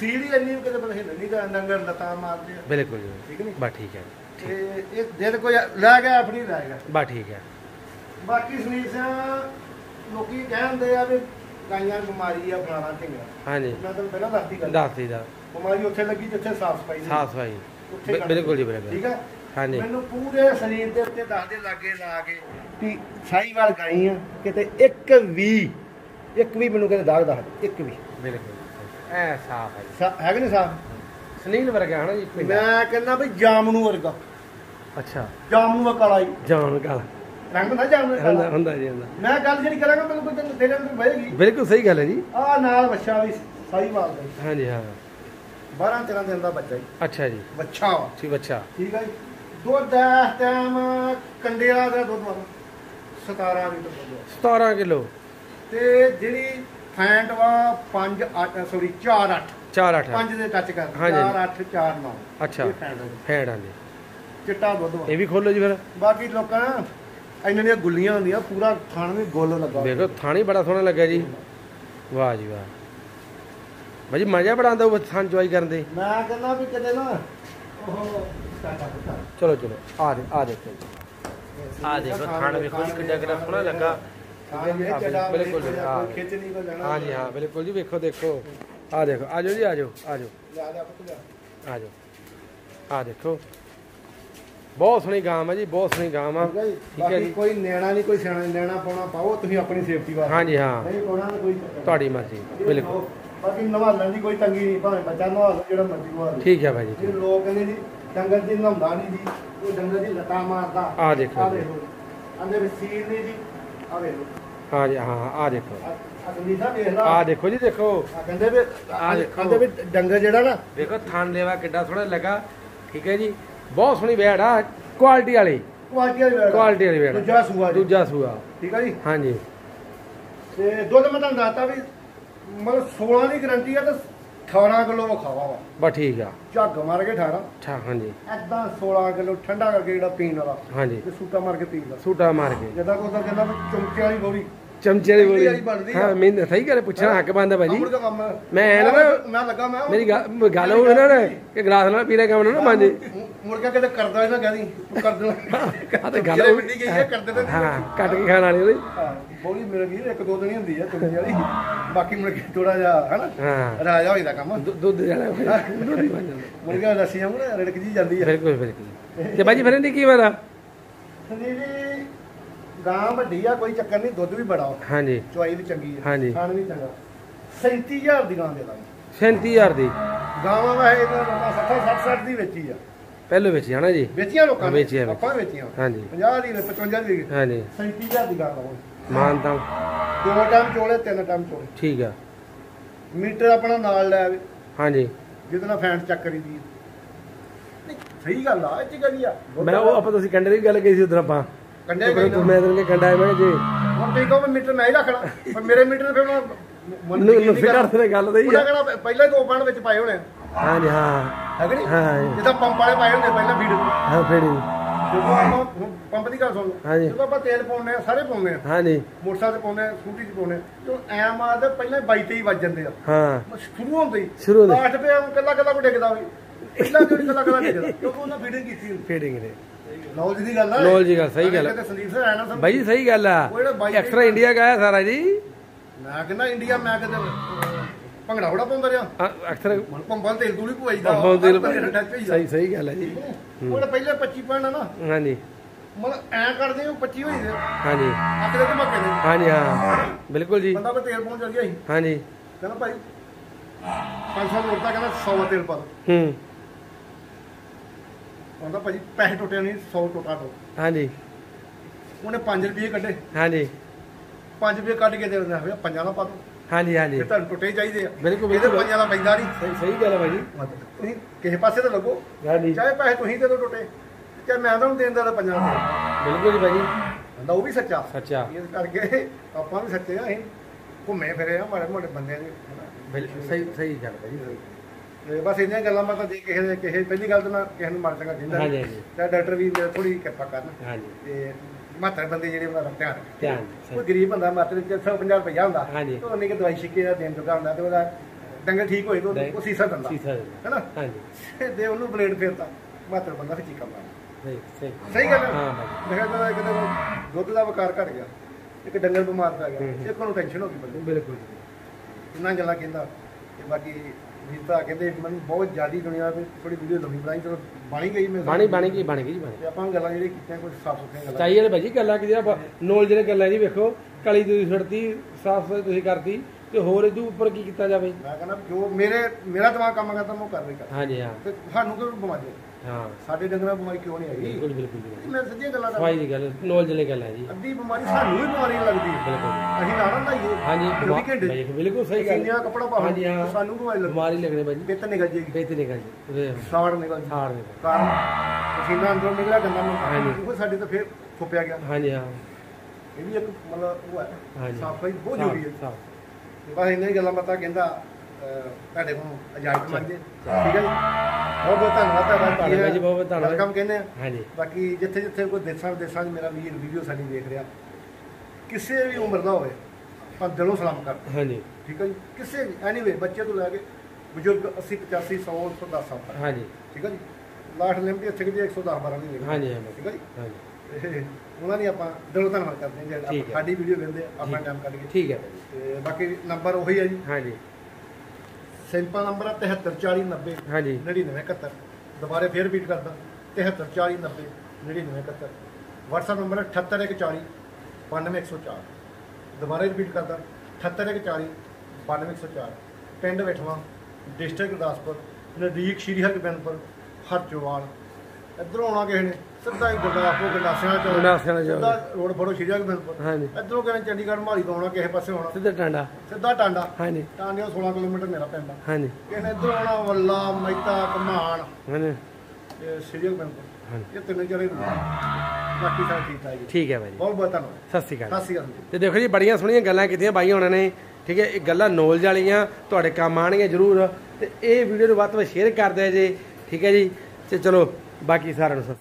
ਸੀਲ ਹੀ ਇੰਨੀ ਕਿਤੇ ਬਲ ਹਿੱਲ ਨਹੀਂ ਦਾ ਨੰਗਰ ਲਤਾ ਮਾਰਦੇ ਆ। ਬਿਲਕੁਲ ਜੀ। ਠੀਕ ਨਹੀਂ? ਬਾ ਠੀਕ ਹੈ। ਤੇ ਇਹ ਦਿਲ ਕੋਈ ਲੈ ਗਿਆ ਆਪਣੀ ਲੈ ਗਿਆ। ਬਾ ਠੀਕ ਹੈ। ਬਾਕੀ ਸੁਨੀਲ ਸਿੰਘ ਲੋਕੀ ਕਹਿੰਦੇ ਆ ਵੀ ਗਾਈਆਂ ਨੂੰ ਬਿਮਾਰੀ ਆ ਫਲਾਣਾ ਢਿੰਗਾ। ਹਾਂਜੀ ਮੈਂ ਤੁਹਾਨੂੰ ਪਹਿਲਾਂ ਦੱਸਦੀ ਗੱਲ। ਦੱਸ ਦੀ ਦਾ ਬਿਮਾਰੀ ਉੱਥੇ ਲੱਗੀ ਜਿੱਥੇ ਸਾਫ਼ ਸਫ਼ਾਈ ਨਹੀਂ। ਸਾਫ਼ ਸਫ਼ਾਈ। ਉੱਥੇ ਬਿ- ਕਰ ਬਿਲਕੁਲ ਜੀ ਠੀਕ ਬਿਲਕੁਲ। ਹੈ? ਹਾਂਜੀ। ਮੈਨੂੰ ਪੂਰੇ ਸਰੀਰ ਦੇ ਉੱਤੇ ਦੱਸਦੇ ਲਾਗੇ ਲਾ ਕੇ ਵੀ ਸਾਈਵਾਲ ਗਾਈ ਆ ਕਿਤੇ ਇੱਕ ਵੀ ਇੱਕ ਵੀ ਮੈਨੂੰ ਕਹਿੰਦੇ ਦਾਗ ਦੱਸ ਇੱਕ ਵੀ। ਬਿਲਕੁਲ। ਐ ਸਾਫ਼ ਹੈ ਸਾ- ਹੈਗੇ ਨੇ ਸਾਫ਼? ਸੁਨੀਲ ਵਰਗਾ ਹਨਾ ਜੀ ਪਿੰਡ ਮੈਂ ਕਹਿੰਦਾ ਵੀ ਜਾਮਨੂ ਵਰਗਾ। ਅੱਛਾ। ਜਾਮਨੂ ਦਾ ਕਾਲਾ ਹੀ ਜਾਣ ਗੱਲ ਰੰਗ ਨਾ ਜਾਮਨੂ ਦਾ ਹੁੰਦਾ ਕਾਲਾ? ਹੁੰਦਾ ਜੀ ਹੁੰਦਾ। ਮੈਂ ਗੱਲ ਜਿਹੜੀ ਕਰਾਂਗਾ ਮੈਨੂੰ ਕੋਈ ਤੈਨੂੰ ਤੇਰੇ ਨੂੰ ਬਹੇਗੀ ਬਿਲਕੁਲ ਸਹੀ ਗੱਲ ਹੈ ਜੀ। ਆ ਨਾਲ ਬੱਚਾ ਵੀ ਸਾਈਵਾਲ ਦਾ ਹੀ। ਹਾਂਜੀ ਹਾਂ। 12 13 ਦਿਨ ਦਾ ਬੱਚਾ ਹੀ ਅੱਛਾ ਜੀ। ਬੱਚਾ ਵਾ। ਠੀਕ ਅੱਛਾ ਠੀਕ ਹੈ ਜੀ। ਦੁੱਧ ਇਸ ਟਾਈਮ ਕੰਡੇ ਵਾਲਾ ਦਾ ਦੁੱਧ ਵਾਲਾ 17 ਲੀਟਰ ਦੁੱਧ ਆ। 17 ਕਿਲੋ। ਤੇ ਜਿਹੜੀ ਫੈਂਟ ਵਾ 5 8 ਸੌਰੀ 4 8 4 8 5 ਦੇ ਟੱਚ ਕਰ। ਹਾਂਜੀ। 4 8 4 9 ਅੱਛਾ। ਫੈੜ ਹਾਂਜੀ ਚਿੱਟਾ ਦੁੱਧ ਵਾ। ਇਹ ਵੀ ਖੋਲੋ ਜੀ ਫਿਰ। ਬਾਕੀ ਲੋਕਾਂ ਇਹਨਾਂ ਦੀਆਂ ਗੁੱਲੀਆਂ ਹੁੰਦੀਆਂ ਪੂਰਾ ਖਾਣ ਵੀ ਗੁੱਲ ਲੱਗਾ ਦੇਖੋ ਥਾਣੀ ਬੜਾ ਸੋਹਣਾ ਲੱਗਾ ਜੀ। ਵਾਹ ਜੀ ਵਾਹ। ਭਾਜੀ ਮਜ਼ਾ ਬੜਾ ਆਉਂਦਾ ਉਹ ਥਾਂ ਚੁਆਈ ਕਰਨ ਦੇ। ਮੈਂ ਕਹਿੰਦਾ ਵੀ ਕਿਤੇ ਨਾ ਉਹ ਚਲੋ ਚਲੋ। ਆ ਦੇ ਆ ਦੇਖੋ ਜੀ ਆ ਦੇਖੋ ਥਾਣ ਵੇਖੋ ਜੀ ਕਿੰਨਾ ਕਿੰਨਾ ਸੋਹਣਾ ਲੱਗਾ। ਹਾਂ ਬਿਲਕੁਲ ਜੀ, ਹਾਂ। ਖਿੱਚ ਨਹੀਂ ਕੋ ਲੈਣਾ ਹਾਂ ਜੀ ਹਾਂ ਬਿਲਕੁਲ ਜੀ ਵੇਖੋ ਦੇਖੋ। ਆ ਦੇਖੋ ਆ ਜਾਓ ਜੀ ਆ ਜਾਓ ਆ ਜਾਓ। ਆ ਜਾਓ। ਆ ਦੇਖੋ। ਬਹੁਤ ਸੋਹਣੀ ਗਾਂ ਆ ਜੀ ਬਹੁਤ ਸੋਹਣੀ ਗਾਂ ਆ ਠੀਕ ਹੈ ਜੀ। ਹੈ ਜੀ ਕੋਈ ਨਿਆਣਾ ਨਹੀਂ ਕੋਈ ਸਿਆਣਾ ਨਿਆਣਾ ਪਾਉਣਾ ਪਾਓ ਤੁਸੀਂ ਆਪਣੀ ਸੇਫਟੀ ਵਾਸਤੇ। ਹਾਂ ਜੀ ਹਾਂ। ਨਹੀਂ ਪਾਉਣਾ ਤਾਂ ਕੋਈ। ਤੁਹਾਡੀ ਮਰਜ਼ੀ ਬਿਲਕੁਲ। ਬਾਕੀ ਨਵਾਲਣ ਦੀ ਕੋਈ ਤੰਗੀ ਨਹੀਂ ਭਾਵੇਂ ਬੱਚਾ ਨਵਾ ਲਓ ਜਿਹੜਾ ਮਰਜ਼ੀ ਲਓ। ਠੀਕ ਹੈ ਭਾਜੀ ਜਿਹੜੇ ਲੋਕ ਕਹਿੰਦੇ ਜੀ ਡੰਗਰ ਦੀ ਨਹਾਉਂਦਾ ਨਹੀਂ ਜੀ ਉਹ ਡੰਗਰ ਦੀ ਲੱਤਾਂ ਮਾਰਦਾ। ਆਹ ਦੇਖੋ ਜੀ। ਦੇਖੋ। ਵੀ ਸੀਰ ਨਹੀਂ ਜੀ। ਆ ਵੇਖੋ ਹਾਂ ਜੀ ਹਾਂ ਆ ਦੇਖੋ। ਦਾ ਆ ਦੇਖੋ ਜੀ ਦੇਖੋ। ਆ ਕਹਿੰਦੇ ਵੀ ਆਹ ਦੇਖੋ। ਕਹਿੰਦੇ ਵੀ ਡੰਗਰ ਜਿਹੜਾ ਨਾ ਦੇਖੋ ਥਣ ਲੈਵਾ ਕਿੱਡਾ ਸੋਹਣਾ ਲੱਗਾ। ਠੀਕ ਹੈ ਜੀ। ਬਹੁਤ ਸੋਹਣੀ ਵੈੜ ਆ ਕੁਆਲਿਟੀ ਵਾਲੀ। ਕੁਆਲਿਟੀ ਵਾਲੀ ਵੇਖ ਕੁਆਲਿਟੀ ਵਾਲੀ ਵੈੜ ਦੂਜਾ ਸੂਆ ਜੀ। ਦੂਜਾ ਸੂਆ। ਠੀਕ ਆ ਜੀ। ਹਾਂਜੀ। ਤੇ ਦੁੱਧ ਮੈਂ ਤੁਹਾਨੂੰ ਦੱਸਤਾ ਵੀ ਮਤਲਬ 16 ਦੀ ਗਰੰਟੀ ਆ ਤੇ 18 ਕਿਲੋ ਵਿਖਾਵਾ ਵਾ। ਬਸ ਠੀਕ ਆ। ਝੱਗ ਮਾਰ ਕੇ 18 ਅੱਛਾ ਹਾਂਜੀ। ਐਦਾਂ 16 ਕਿਲੋ ਠੰਡਾ ਕਰਕੇ ਜਿਹੜਾ ਪੀਣ ਵਾਲਾ ਹਾਂਜੀ। ਤੇ ਸੂਟਾ ਮਾਰ ਕੇ ਪੀਣ ਦਾ। ਸੂਟਾ ਮਾਰ ਕੇ। ਜਿੱਦਾਂ ਕੋਈ ਤਾਂ ਕਹਿੰਦਾ ਵੀ ਚਮਚੇ ਵਾਲੀ ਬੋਰੀ। ਚਮਚੇ ਵਾਲੀ ਬੋਲੀ। ਹਾਂ ਮੈਂ ਸਹੀ ਗੱਲ ਪੁੱਛਣਾ ਹੱਕ ਬੰਦਾ ਭਾਜੀ। ਮੈਂ ਨਾ ਮੈਂ ਲੱਗਾ ਮੈਂ ਮੇਰੀ ਗੱਲ ਉਹ ਨਾ ਕਿ ਗਲਾਸ ਨਾਲ ਪੀਣਾ ਕੰਮ ਨਾ ਮਾਂਜੇ ਮੁ- ਮੁੜ ਕੇ ਕਿਤੇ ਕਰਦਾ ਹੀ ਨਾ ਕਹਿੰਦੀ ਕਰ ਦੇਣਾ। ਆ ਤੇ ਗੱਲ ਉਹ ਹੈ ਕਰਦੇ ਤਾਂ ਨਹੀਂ। ਹਾਂ ਕੱਟ ਕੇ ਖਾਣ ਵਾਲੀ ਉਹਦੀ। ਹਾਂ, ਬੋਲੀ ਮੇਰੇ ਵੀਰ ਇੱਕ ਦੋ ਦਿਨ ਹੀ ਹੁੰਦੀ ਹੈ ਚਮਚੇ ਵਾਲੀ। ਬਾਕੀ ਮੁੜ ਕੇ ਥੋੜਾ ਜਿਹਾ ਹੈਨਾ? ਰਾਜਾ ਹੋਈਦਾ ਕੰਮ। ਦੁ- ਦੁੱਧ ਜਿਹੜਾ ਦੁੱਧ ਹੀ ਬਣ ਜਾਂਦਾ। ਮੁੜ ਕੇ ਲੱਸੀਆਂ ਮੁੜ ਰੜਕ ਜੀ ਜਾਂਦੀ ਹੈ ਬਿਲਕੁਲ ਬਿਲਕੁਲ। ਤੇ ਭਾਜੀ ਫਿਰ ਇਹਦੀ ਕੀ ਵਾਰਾ ਸੰਦੀਪ ਗਾਂ ਵੱਡੀ ਆ ਕੋਈ ਚੱਕਰ ਨਹੀਂ ਦੁੱਧ ਵੀ ਬੜਾ ਹਾਂਜੀ। ਚੁਆਈ ਵੀ ਚੰਗੀ ਹੈ ਹਾਂਜੀ। ਖਾਣ ਵੀ ਚੰਗਾ। 37000 ਦੀ ਗਾਂ ਦੇ ਦਾਂਗੇ। 37000 ਦੀ? ਗਾਵਾਂ ਵਾ ਇਹ 60 60 60 ਦੀ ਵੇਚੀ ਆ। ਪਹਿਲੋ ਵਿੱਚ ਜਾਣਾ ਜੀ? ਵੇਚੀਆਂ ਲੋਕਾਂ ਨੇ। ਵੇਚੀਆਂ, ਆਪਾਂ ਵੇਚੀਆਂ। ਹਾਂਜੀ। 50 ਦੀ 55 ਦੀ ਹਾਂਜੀ। 37000 ਦੀ ਗਾਂ ਲਾਉਂਗੇ ਮਾਨ ਤਾਂ ਦੋ ਟਾਈਮ ਚੋਲੇ ਤਿੰਨ ਟਾਈਮ ਚੋਲੇ। ਠੀਕ ਆ। ਮੀਟਰ ਆਪਣਾ ਨਾਲ ਲੈ ਆਵੇ। ਹਾਂਜੀ। ਜਿਹਦੇ ਨਾਲ ਫੈਂਟ ਚੱਕ ਕਰੀ ਦੀ। ਨਹੀਂ, ਸਹੀ ਗੱਲ ਆ ਇਹ ਚ ਗੱਲ ਆ। ਮੈਂ ਉਹ ਆਪਾਂ ਤੁਸੀਂ ਕੰਡੇ ਦੀ ਗੱਲ ਕਹੀ ਸੀ ਉਧਰ ਆਪਾਂ। ਕੰਡੇ ਗਈ ਫਿਰ ਮੈਂ ਤੈਨੂੰ ਕੰਡਾ ਆਇਆ ਮੈਂ ਜੀ ਹੁਣ ਤੁਸੀਂ ਕਹੋ ਮੀਟਰ ਮੈਂ ਹੀ ਰੱਖਣਾ ਪਰ ਮੇਰੇ ਮੀਟਰ ਫਿਰ ਮੈਂ ਮਨ ਨੂੰ ਨੂੰ ਫਿਕਰ ਤੇ ਗੱਲ ਹੀ ਉਹਨਾਂ ਆ। ਕਹਿਣਾ ਪਹਿਲਾਂ ਹੀ ਦੋ ਪਾਣ ਵਿੱਚ ਪਾਏ ਹੋਣੇ ਆ। ਹਾਂਜੀ ਹਾਂ। ਹੈ ਕਿ ਨਹੀਂ? ਹਾਂ ਜਿੱਦਾਂ ਪੰਪ ਵਾਲੇ ਪਾਏ ਹੁੰਦੇ ਪਹਿਲਾਂ ਫੀਡ ਹਾਂ ਫੇੜੀ ਜਦੋਂ ਆਪਾਂ ਹੁਣ ਪੰਪ ਦੀ ਗੱਲ ਸੁਣ ਲਓ। ਹਾਂਜੀ। ਜਦੋਂ ਆਪਾਂ ਤੇਲ ਪਾਉਂਦੇ ਆ ਸਾਰੇ ਪਾਉਂਦੇ ਆ ਹਾਂਜੀ। ਮੋਟਰਸਾਈਕਲ ਤੇ ਪਾਉਂਦੇ ਆ ਸਕੂਟੀ 'ਚ ਪਾਉਂਦੇ ਆ ਤੇ ਐ ਮਾਰਦੇ ਪਹਿਲਾਂ 22 23 ਵੱਜ ਜਾਂਦੇ ਆ। ਹਾਂ। ਸ਼ੁਰੂ ਹੁੰਦੇ ਹੀ। ਸ਼ੁਰੂ ਹੁੰਦੇ। 8 ਰੁਪਏ ਕੱਲਾ ਕੱਲਾ ਕੋ ਡਿੱਗਦਾ ਹੋਵੇ। ਪਹਿਲਾਂ ਕਿਉਂ ਕੱਲਾ ਕੱਲਾ ਡਿੱਗਦਾ। ਕਿਉਂਕਿ ਉਹਨਾਂ ਫੀਡਿੰਗ ਕੀਤੀ ਹੁੰਦੀ। ਫੀਡਿੰਗ ਦੇ ਨੌਲੇਜ ਦੀ ਗੱਲ ਆ। Knowledge ਦੀ ਗੱਲ, ਸਹੀ ਗੱਲ ਆ। ਤੇ ਸੰਦੀਪ ਸਰ ਆਇਆ ਨਾ ਸਮਝ। ਬਾਈ ਜੀ ਸਹੀ ਗੱਲ ਆ। ਉਹ ਜਿਹੜਾ ਬਾਈ ਐਕਸਟਰਾ ਇੰਡੀਆ ਹੈ ਸਾਰਾ ਜੀ। ਮੈਂ ਕਹਿੰਦਾ ਇੰਡੀਆ ਮੈਂ ਕਿਤੇ ਭੰਗੜਾ ਹੋੜਾ ਪਾਉਂਦਾ ਰਿਹਾ। ਅਕਸਰ ਹੁਣ ਪੰਬਾਂ ਤੇਲ ਤੂੜੀ ਪਵਾਈਦਾ। ਦਿਲ ਸਹੀ ਸਹੀ ਗੱਲ ਹੈ ਜੀ। ਉਹ ਪਹਿਲੇ 25 ਪੈਣਾ ਨਾ। ਹਾਂਜੀ। ਮਤਲਬ ਐ ਕਰਦੇ ਹੋ 25 ਹੋਈ ਦੇ ਹਾਂਜੀ। ਅੱਖ ਦੇ ਧਮਾਕੇ ਦੇ ਹਾਂਜੀ ਹਾਂ। ਬਿਲਕੁਲ ਜੀ। ਬੰਦਾ ਕੋ ਤੇਲ ਪਾਉਣ ਚੱਲ ਗਿਆ ਸੀ। ਹਾਂਜੀ। ਕਹਿੰਦਾ ਭਾਈ 500 ਨੋਟ ਦਾ ਕਹਿੰਦਾ 100 ਦਾ ਤੇਲ ਪਾ ਹੂੰ। ਕਹਿੰਦਾ ਭਾਜੀ ਪੈਸੇ ਟੁੱਟੇ ਨਹੀਂ 100 ਟੁੱਟਾ ਦੋ। ਹਾਂਜੀ। ਉਹਨੇ 5 ਰੁਪਏ ਕੱਢੇ। ਹਾਂਜੀ। 5 ਰੁਪਏ ਕੱਢ ਕੇ ਦੇ ਦਿੰਦਾ ਹੋਇਆ ਪੰਜਾਂ ਦਾ ਪਾ ਦੋ। ਹਾਂਜੀ ਹਾਂਜੀ। ਫਿਰ ਤੁਹਾਨੂੰ ਟੁੱਟੇ ਚਾਹੀਦੇ ਆ। ਬਿਲਕੁਲ, ਇਹਦੇ ਬਿਲਕੁਲ। ਪੰਜਾਂ ਦਾ ਪੈਂਦਾ ਨਹੀਂ। ਸਹੀ ਸਹੀ ਗੱਲ ਹੈ ਭਾਜੀ ਤੁਸੀਂ ਕਿਸੇ ਪਾਸੇ ਤੇ ਲੱਗੋ। ਹਾਂਜੀ। ਚਾਹੇ ਪੈਸੇ ਤੁਸੀਂ ਦੇ ਦੋ ਟੁੱਟੇ। ਚਾਹੇ ਮੈਂ ਤੁਹਾਨੂੰ ਦੇਣ ਦਾ ਪੰਜਾਂ ਦਾ ਬਿਲਕੁਲ ਜੀ ਭਾਜੀ ਬੰਦਾ ਉਹ ਵੀ ਸੱਚਾ। ਸੱਚਾ। ਇਸ ਕਰਕੇ ਆਪਾਂ ਵੀ ਸੱਚੇ ਆ ਅਸੀਂ ਘੁੰਮੇ ਫਿਰੇ ਆ ਮਾੜੇ ਮੋਟੇ ਬੰਦਿਆਂ ਦੇ ਬਿਲਕੁਲ ਸਹੀ ਸਹੀ ਗੱਲ ਹੈ ਜੀ। ਤੇ ਬਸ ਇੰਨੀਆਂ ਗੱਲਾਂ ਬਾਤਾਂ ਦੇ ਕਿਸੇ ਦੇ ਕਿਸੇ ਪਹਿਲੀ ਗੱਲ ਤਾਂ ਮੈਂ ਕਿਸੇ ਨੂੰ ਮਾਰ ਚੰਗਾ ਕਹਿੰਦਾ ਹਾਂਜੀ। ਹਾਂਜੀ। ਤੇ ਡਾਕਟਰ ਵੀ ਥੋੜੀ ਕਿਰਪਾ ਕਰਨ। ਹਾਂਜੀ। ਤੇ ਮਾਤਰ ਬੰਦੇ ਜਿਹੜੇ ਉਹਨਾਂ ਦਾ ਧਿਆਨ ਰੱਖਣ। ਧਿਆਨ ਕੋਈ ਸਹੀ ਗਰੀਬ ਬੰਦਾ ਮਾਤਰ 150 ਰੁਪਇਆ ਹੁੰਦਾ ਹਾਂਜੀ। ਤੇ ਉਹਨੇ ਕਿ ਦਵਾਈ ਛਿੱਕੇ ਦਾ ਦੇਣ ਜੋਗਾ ਹੁੰਦਾ ਤੇ ਉਹਦਾ ਡੰਗਰ ਠੀਕ ਹੋਏ ਤਾਂ ਉਹ ਸੀਸਾ ਦਿੰਦਾ। ਸੀਸਾ ਹੈਨਾ? ਹਾਂਜੀ। ਦੇ ਉਹਨੂੰ ਬਲੇਡ ਫੇਰਤਾ। ਮਾਤਰ ਬੰਦਾ ਫਿਰ ਚੀਕਾ ਮਾਰਦਾ ਸਹੀ ਸਹੀ। ਸਹੀ ਗੱਲ ਹੈ। ਹਾਂ ਭਾਜੀ ਮੈਂ ਕਹਿੰਦਾ ਇੱਕ ਦਿਨ ਦੁੱਧ ਦਾ ਵਕਾਰ ਘਟ ਗਿਆ ਇੱਕ ਡੰਗਰ ਬਿਮਾਰ ਪੈ ਗਿਆ ਹੂੰ, ਹੂੰ। ਇੱਕ ਨੂੰ ਟੈਨਸ਼ਨ ਹੋ ਗਈ ਬੰਦੇ ਬਿਲਕੁਲ ਇੰਨਾ ਗੱਲਾਂ ਕਹਿੰਦਾ ਤੇ ਬਾਕੀ ਵੀਰ ਭਰਾ ਕਹਿੰਦੇ ਮੈਨੂੰ ਬਹੁਤ ਜ਼ਿਆਦੀ ਦੁਨੀਆ ਵਿੱਚ ਥੋੜੀ ਵੀਡੀਓ ਲੰਮੀ ਬਣਾਈ ਚਲੋ ਬਣੀ ਗਈ ਮੈਂ ਬਾਣੀ ਬਾਣੀ ਕੀ ਬਣ ਗਈ ਜੀ ਬਾਣੀ ਤੇ ਆਪਾਂ ਗੱਲਾਂ ਜਿਹੜੀਆਂ ਕੀਤੀਆਂ ਕੁਝ ਸਾਫ਼ ਸੁਥਰੀਆਂ ਗੱਲਾਂ ਚਾਹੀਏ ਨੇ ਭਾਜੀ ਗੱਲਾਂ ਕਿ ਆਪਾਂ ਨੋਲਜ ਦੀਆਂ ਗੱਲਾਂ ਜੀ ਵੇਖੋ ਕਲੀ ਤੁਸੀਂ ਸਾਫ਼ ਕਰਤੀ ਤੇ ਹੋਰ ਇਹਦੇ ਉੱਪਰ ਕੀ ਕੀਤਾ ਜਾਵੇ? ਮੈਂ ਕਹਿੰਦਾ ਜੋ ਮੇਰੇ ਮੇਰਾ ਦਿਮਾਗ ਕੰਮ ਕਰਦਾ ਮੈਂ ਉਹ ਕਰ ਰਹੀ ਹਾਂਜੀ ਹਾਂ। ਤੇ ਸਾਨੂੰ ਕਿਉਂ ਬਿਮਾਰੀ ਹਾਂ। ਸਾਡੇ ਡੰਗਰਾਂ ਨੂੰ ਬਿਮਾਰੀ ਕਿਉਂ ਨਹੀਂ ਆਈ ਬਿਲਕੁਲ ਬਿਲਕੁਲ। ਮੈਂ ਸੱਚੀਆਂ ਗੱਲਾਂ ਕਰਦਾ ਸਫ਼ਾਈ ਦੀ ਗੱਲ ਨੋਲਜ ਦੀ ਗੱਲ ਹੈ ਜੀ। ਅੱਧੀ ਬਿਮਾਰੀ ਸਾਨੂੰ ਹੀ ਬਿਮਾਰੀ ਲੱਗਦੀ। ਹੈ ਬਿਲਕੁਲ। ਅਸੀਂ ਨਾ ਨਾ ਲਾਈਏ। ਹਾਂਜੀ ਚੌਵੀ ਘੰਟੇ ਬਿਲਕੁਲ- ਬਿਲਕੁਲ ਸਹੀ ਗੱਲ। ਪਸੀਨਾ ਕੱਪੜਾ ਹਾਂਜੀ, ਹਾਂ। ਸਾਨੂੰ ਬਿਮਾਰੀ ਲੱਗਦੀ? ਬਿਮਾਰੀ ਲੱਗਣੇ ਭਾਜੀ। ਪਿੱਤ ਨਿਕਲ ਜੇਗੀ ਬੇਤ ਨਿਕਲ ਜੀ ਸਾੜ ਨਿਕਲ ਜੀ ਸਾੜ ਦੇ ਕਾਰਨ? ਪਸੀਨਾ ਅੰਦਰੋਂ ਨਿਕਲਿਆ ਗੰਦਾ ਹਾਂਜੀ। ਨੂੰ ਉਹ ਸਾਡੇ ਤਾਂ ਫਿਰ ਥੁੱਪਿਆ ਗਿਆ। ਹਾਂਜੀ ਹਾਂ। ਇਹ ਵੀ ਇੱਕ ਮਤਲਬ ਉਹ ਹੈ। ਹਾਂਜੀ। ਸਾਫ਼ ਸਫ਼ਾਈ ਬਹੁਤ ਜ਼ਰੂਰੀ ਹੈ। ਸਾਫ਼। ਤੇ ਬਸ ਇੰਨੀਆਂ ਹੀ ਗੱਲਾਂ ਬਾਤਾਂ ਕਹਿੰਦਾ। ਤੁਹਾਡੇ ਕੋਲ ਇਜਾਜ਼ਤ ਮੰਗਦੇ ਠੀਕ ਹੈ ਜੀ। ਬਹੁਤ ਬਹੁਤ ਧੰਨਵਾਦ ਤੁਹਾਡਾ। ਧੰਨਵਾਦ ਜੀ, ਬਹੁਤ ਬਹੁਤ ਧੰਨਵਾਦ। ਵੈਲਕਮ ਕਹਿੰਦੇ ਆ। ਹਾਂਜੀ। ਬਾਕੀ ਜਿੱਥੇ ਜਿੱਥੇ ਕੋਈ ਦੇਸਾਂ ਵਿਦੇਸਾਂ 'ਚ ਮੇਰਾ ਵੀਰ ਵੀਡੀਓ ਸਾਡੀ ਦੇਖ ਰਿਹਾ ਕਿਸੇ ਵੀ ਉਮਰ ਦਾ ਹੋਵੇ ਪਰ ਦਿਲੋਂ ਸਲਾਮ ਕਰ ਹਾਂਜੀ। ਠੀਕ ਹੈ ਜੀ। ਕਿਸੇ ਵੀ ਐਨੀਵੇ ਬੱਚੇ ਤੋਂ ਲੈ ਕੇ ਬਜ਼ੁਰਗ 80 85 100 110 ਸਾਲ ਤੱਕ। ਹਾਂਜੀ। ਠੀਕ ਹੈ ਜੀ। ਲਾਸਟ ਲਿਮਟ ਇੱਥੇ ਕਿ 110 12 ਦੀ ਹਾਂਜੀ, ਹਾਂਜੀ। ਠੀਕ ਹੈ ਜੀ। ਹਾਂਜੀ। ਤੇ ਉਹਨਾਂ ਦੀ ਆਪਾਂ ਦਿਲੋਂ ਧੰਨਵਾਦ ਕਰਦੇ ਹਾਂ ਠੀਕ ਜਿਹੜੇ ਹੈ। ਸਾਡੀ ਵੀਡੀਓ ਵੇਖਦੇ ਆ ਆਪਣਾ ਠੀਕ। ਟਾਈਮ ਕੱਢ ਕੇ। ਠੀਕ ਹੈ। ਤੇ ਬਾਕੀ ਨੰਬਰ ਉਹੀ ਹੈ ਜੀ। ਹਾਂਜੀ। ਸਿੰਪਲ ਨੰਬਰ ਆ 734090 ਹਾਂਜੀ। 9971 ਦੁਬਾਰੇ ਫੇਰ ਰਿਪੀਟ ਕਰਦਾ। 734090 9971 WhatsApp ਨੰਬਰ ਹੈ 78140 92104 ਦੁਬਾਰੇ ਰਿਪੀਟ ਕਰਦਾ। 78140 92104 ਪਿੰਡ ਵਿਠਵਾ ਡਿਸਟ੍ਰਿਕਟ ਗੁਰਦਾਸਪੁਰ ਨਜ਼ਦੀਕ ਸ਼੍ਰੀ ਹਰਗੋਬਿੰਦਪੁਰ ਹਰਚੋਵਾਲ ਇੱਧਰੋਂ ਆਉਣਾ ਕਿਸੇ ਨੇ ਸਿੱਧਾ ਹੀ ਗੁਰਦਾਸਪੁਰ ਗੰਡਾਸਿਆਂ ਚੋਂ। ਗੰਡਾਸਿਆਂ ਚੋਂ। ਸਿੱਧਾ ਰੋਡ ਫੜੋ ਸ਼੍ਰੀ ਹਰਗੋਬਿੰਦਪੁਰ ਹਾਂਜੀ। ਇੱਧਰੋਂ ਕਿਸੇ ਨੇ ਚੰਡੀਗੜ੍ਹ ਮਹਾਲੀ ਤੋਂ ਆਉਣਾ ਕਿਸੇ ਪਾਸੇ ਆਉਣਾ। ਸਿੱਧਾ ਟਾਂਡਾ। ਸਿੱਧਾ ਟਾਂਡਾ। ਹਾਂਜੀ। ਟਾਂਡਿਓ 16 ਕਿਲੋਮੀਟਰ ਮੇਰਾ ਪਿੰਡ ਆ ਹਾਂਜੀ। ਕਿਸੇ ਨੇ ਇੱਧਰੋਂ ਆਉਣਾ ਵੱਲਾ ਮਹਿਤਾ ਕਮਾਨ। ਹਾਂਜੀ। ਤੇ ਸੀਰੀਅਲ ਬੈਂਕ ਹਾਂਜੀ। ਇਹ ਤਿੰਨ ਆ। ਬਾਕੀ ਸਾਰੇ ਠੀਕ ਠਾਕ ਜੀ। ਠੀਕ ਹੈ ਭਾਜੀ ਬਹੁਤ ਬਹੁਤ ਧੰਨਵਾਦ। ਸਤਿ ਸ਼੍ਰੀ ਅਕਾਲ। ਸਤਿ ਸ਼੍ਰੀ ਅਕਾਲ। ਜੀ ਤੇ ਦੇਖੋ ਜੀ ਬੜੀਆਂ ਸੋਹਣੀਆਂ ਗੱਲਾਂ ਕੀਤੀਆਂ ਬਾਈ ਹੋਣਾ ਨੇ। ਠੀਕ ਹੈ ਇਹ ਗੱਲਾਂ ਨੌਲੇਜ ਵਾਲੀਆਂ ਤੁਹਾਡੇ ਕੰਮ ਆਣਗੀਆਂ ਜ਼ਰੂਰ। ਤੇ ਇਹ ਵੀਡੀਓ ਨੂੰ ਵੱਧ ਤੋਂ ਵੱਧ ਸ਼ੇਅਰ ਕਰ ਦਿਆ ਜੇ। ਠੀਕ ਹੈ ਜੀ। ਤੇ ਚਲੋ ਬਾਕੀ ਸਾਰਿਆਂ ਨੂੰ ਸਤਿ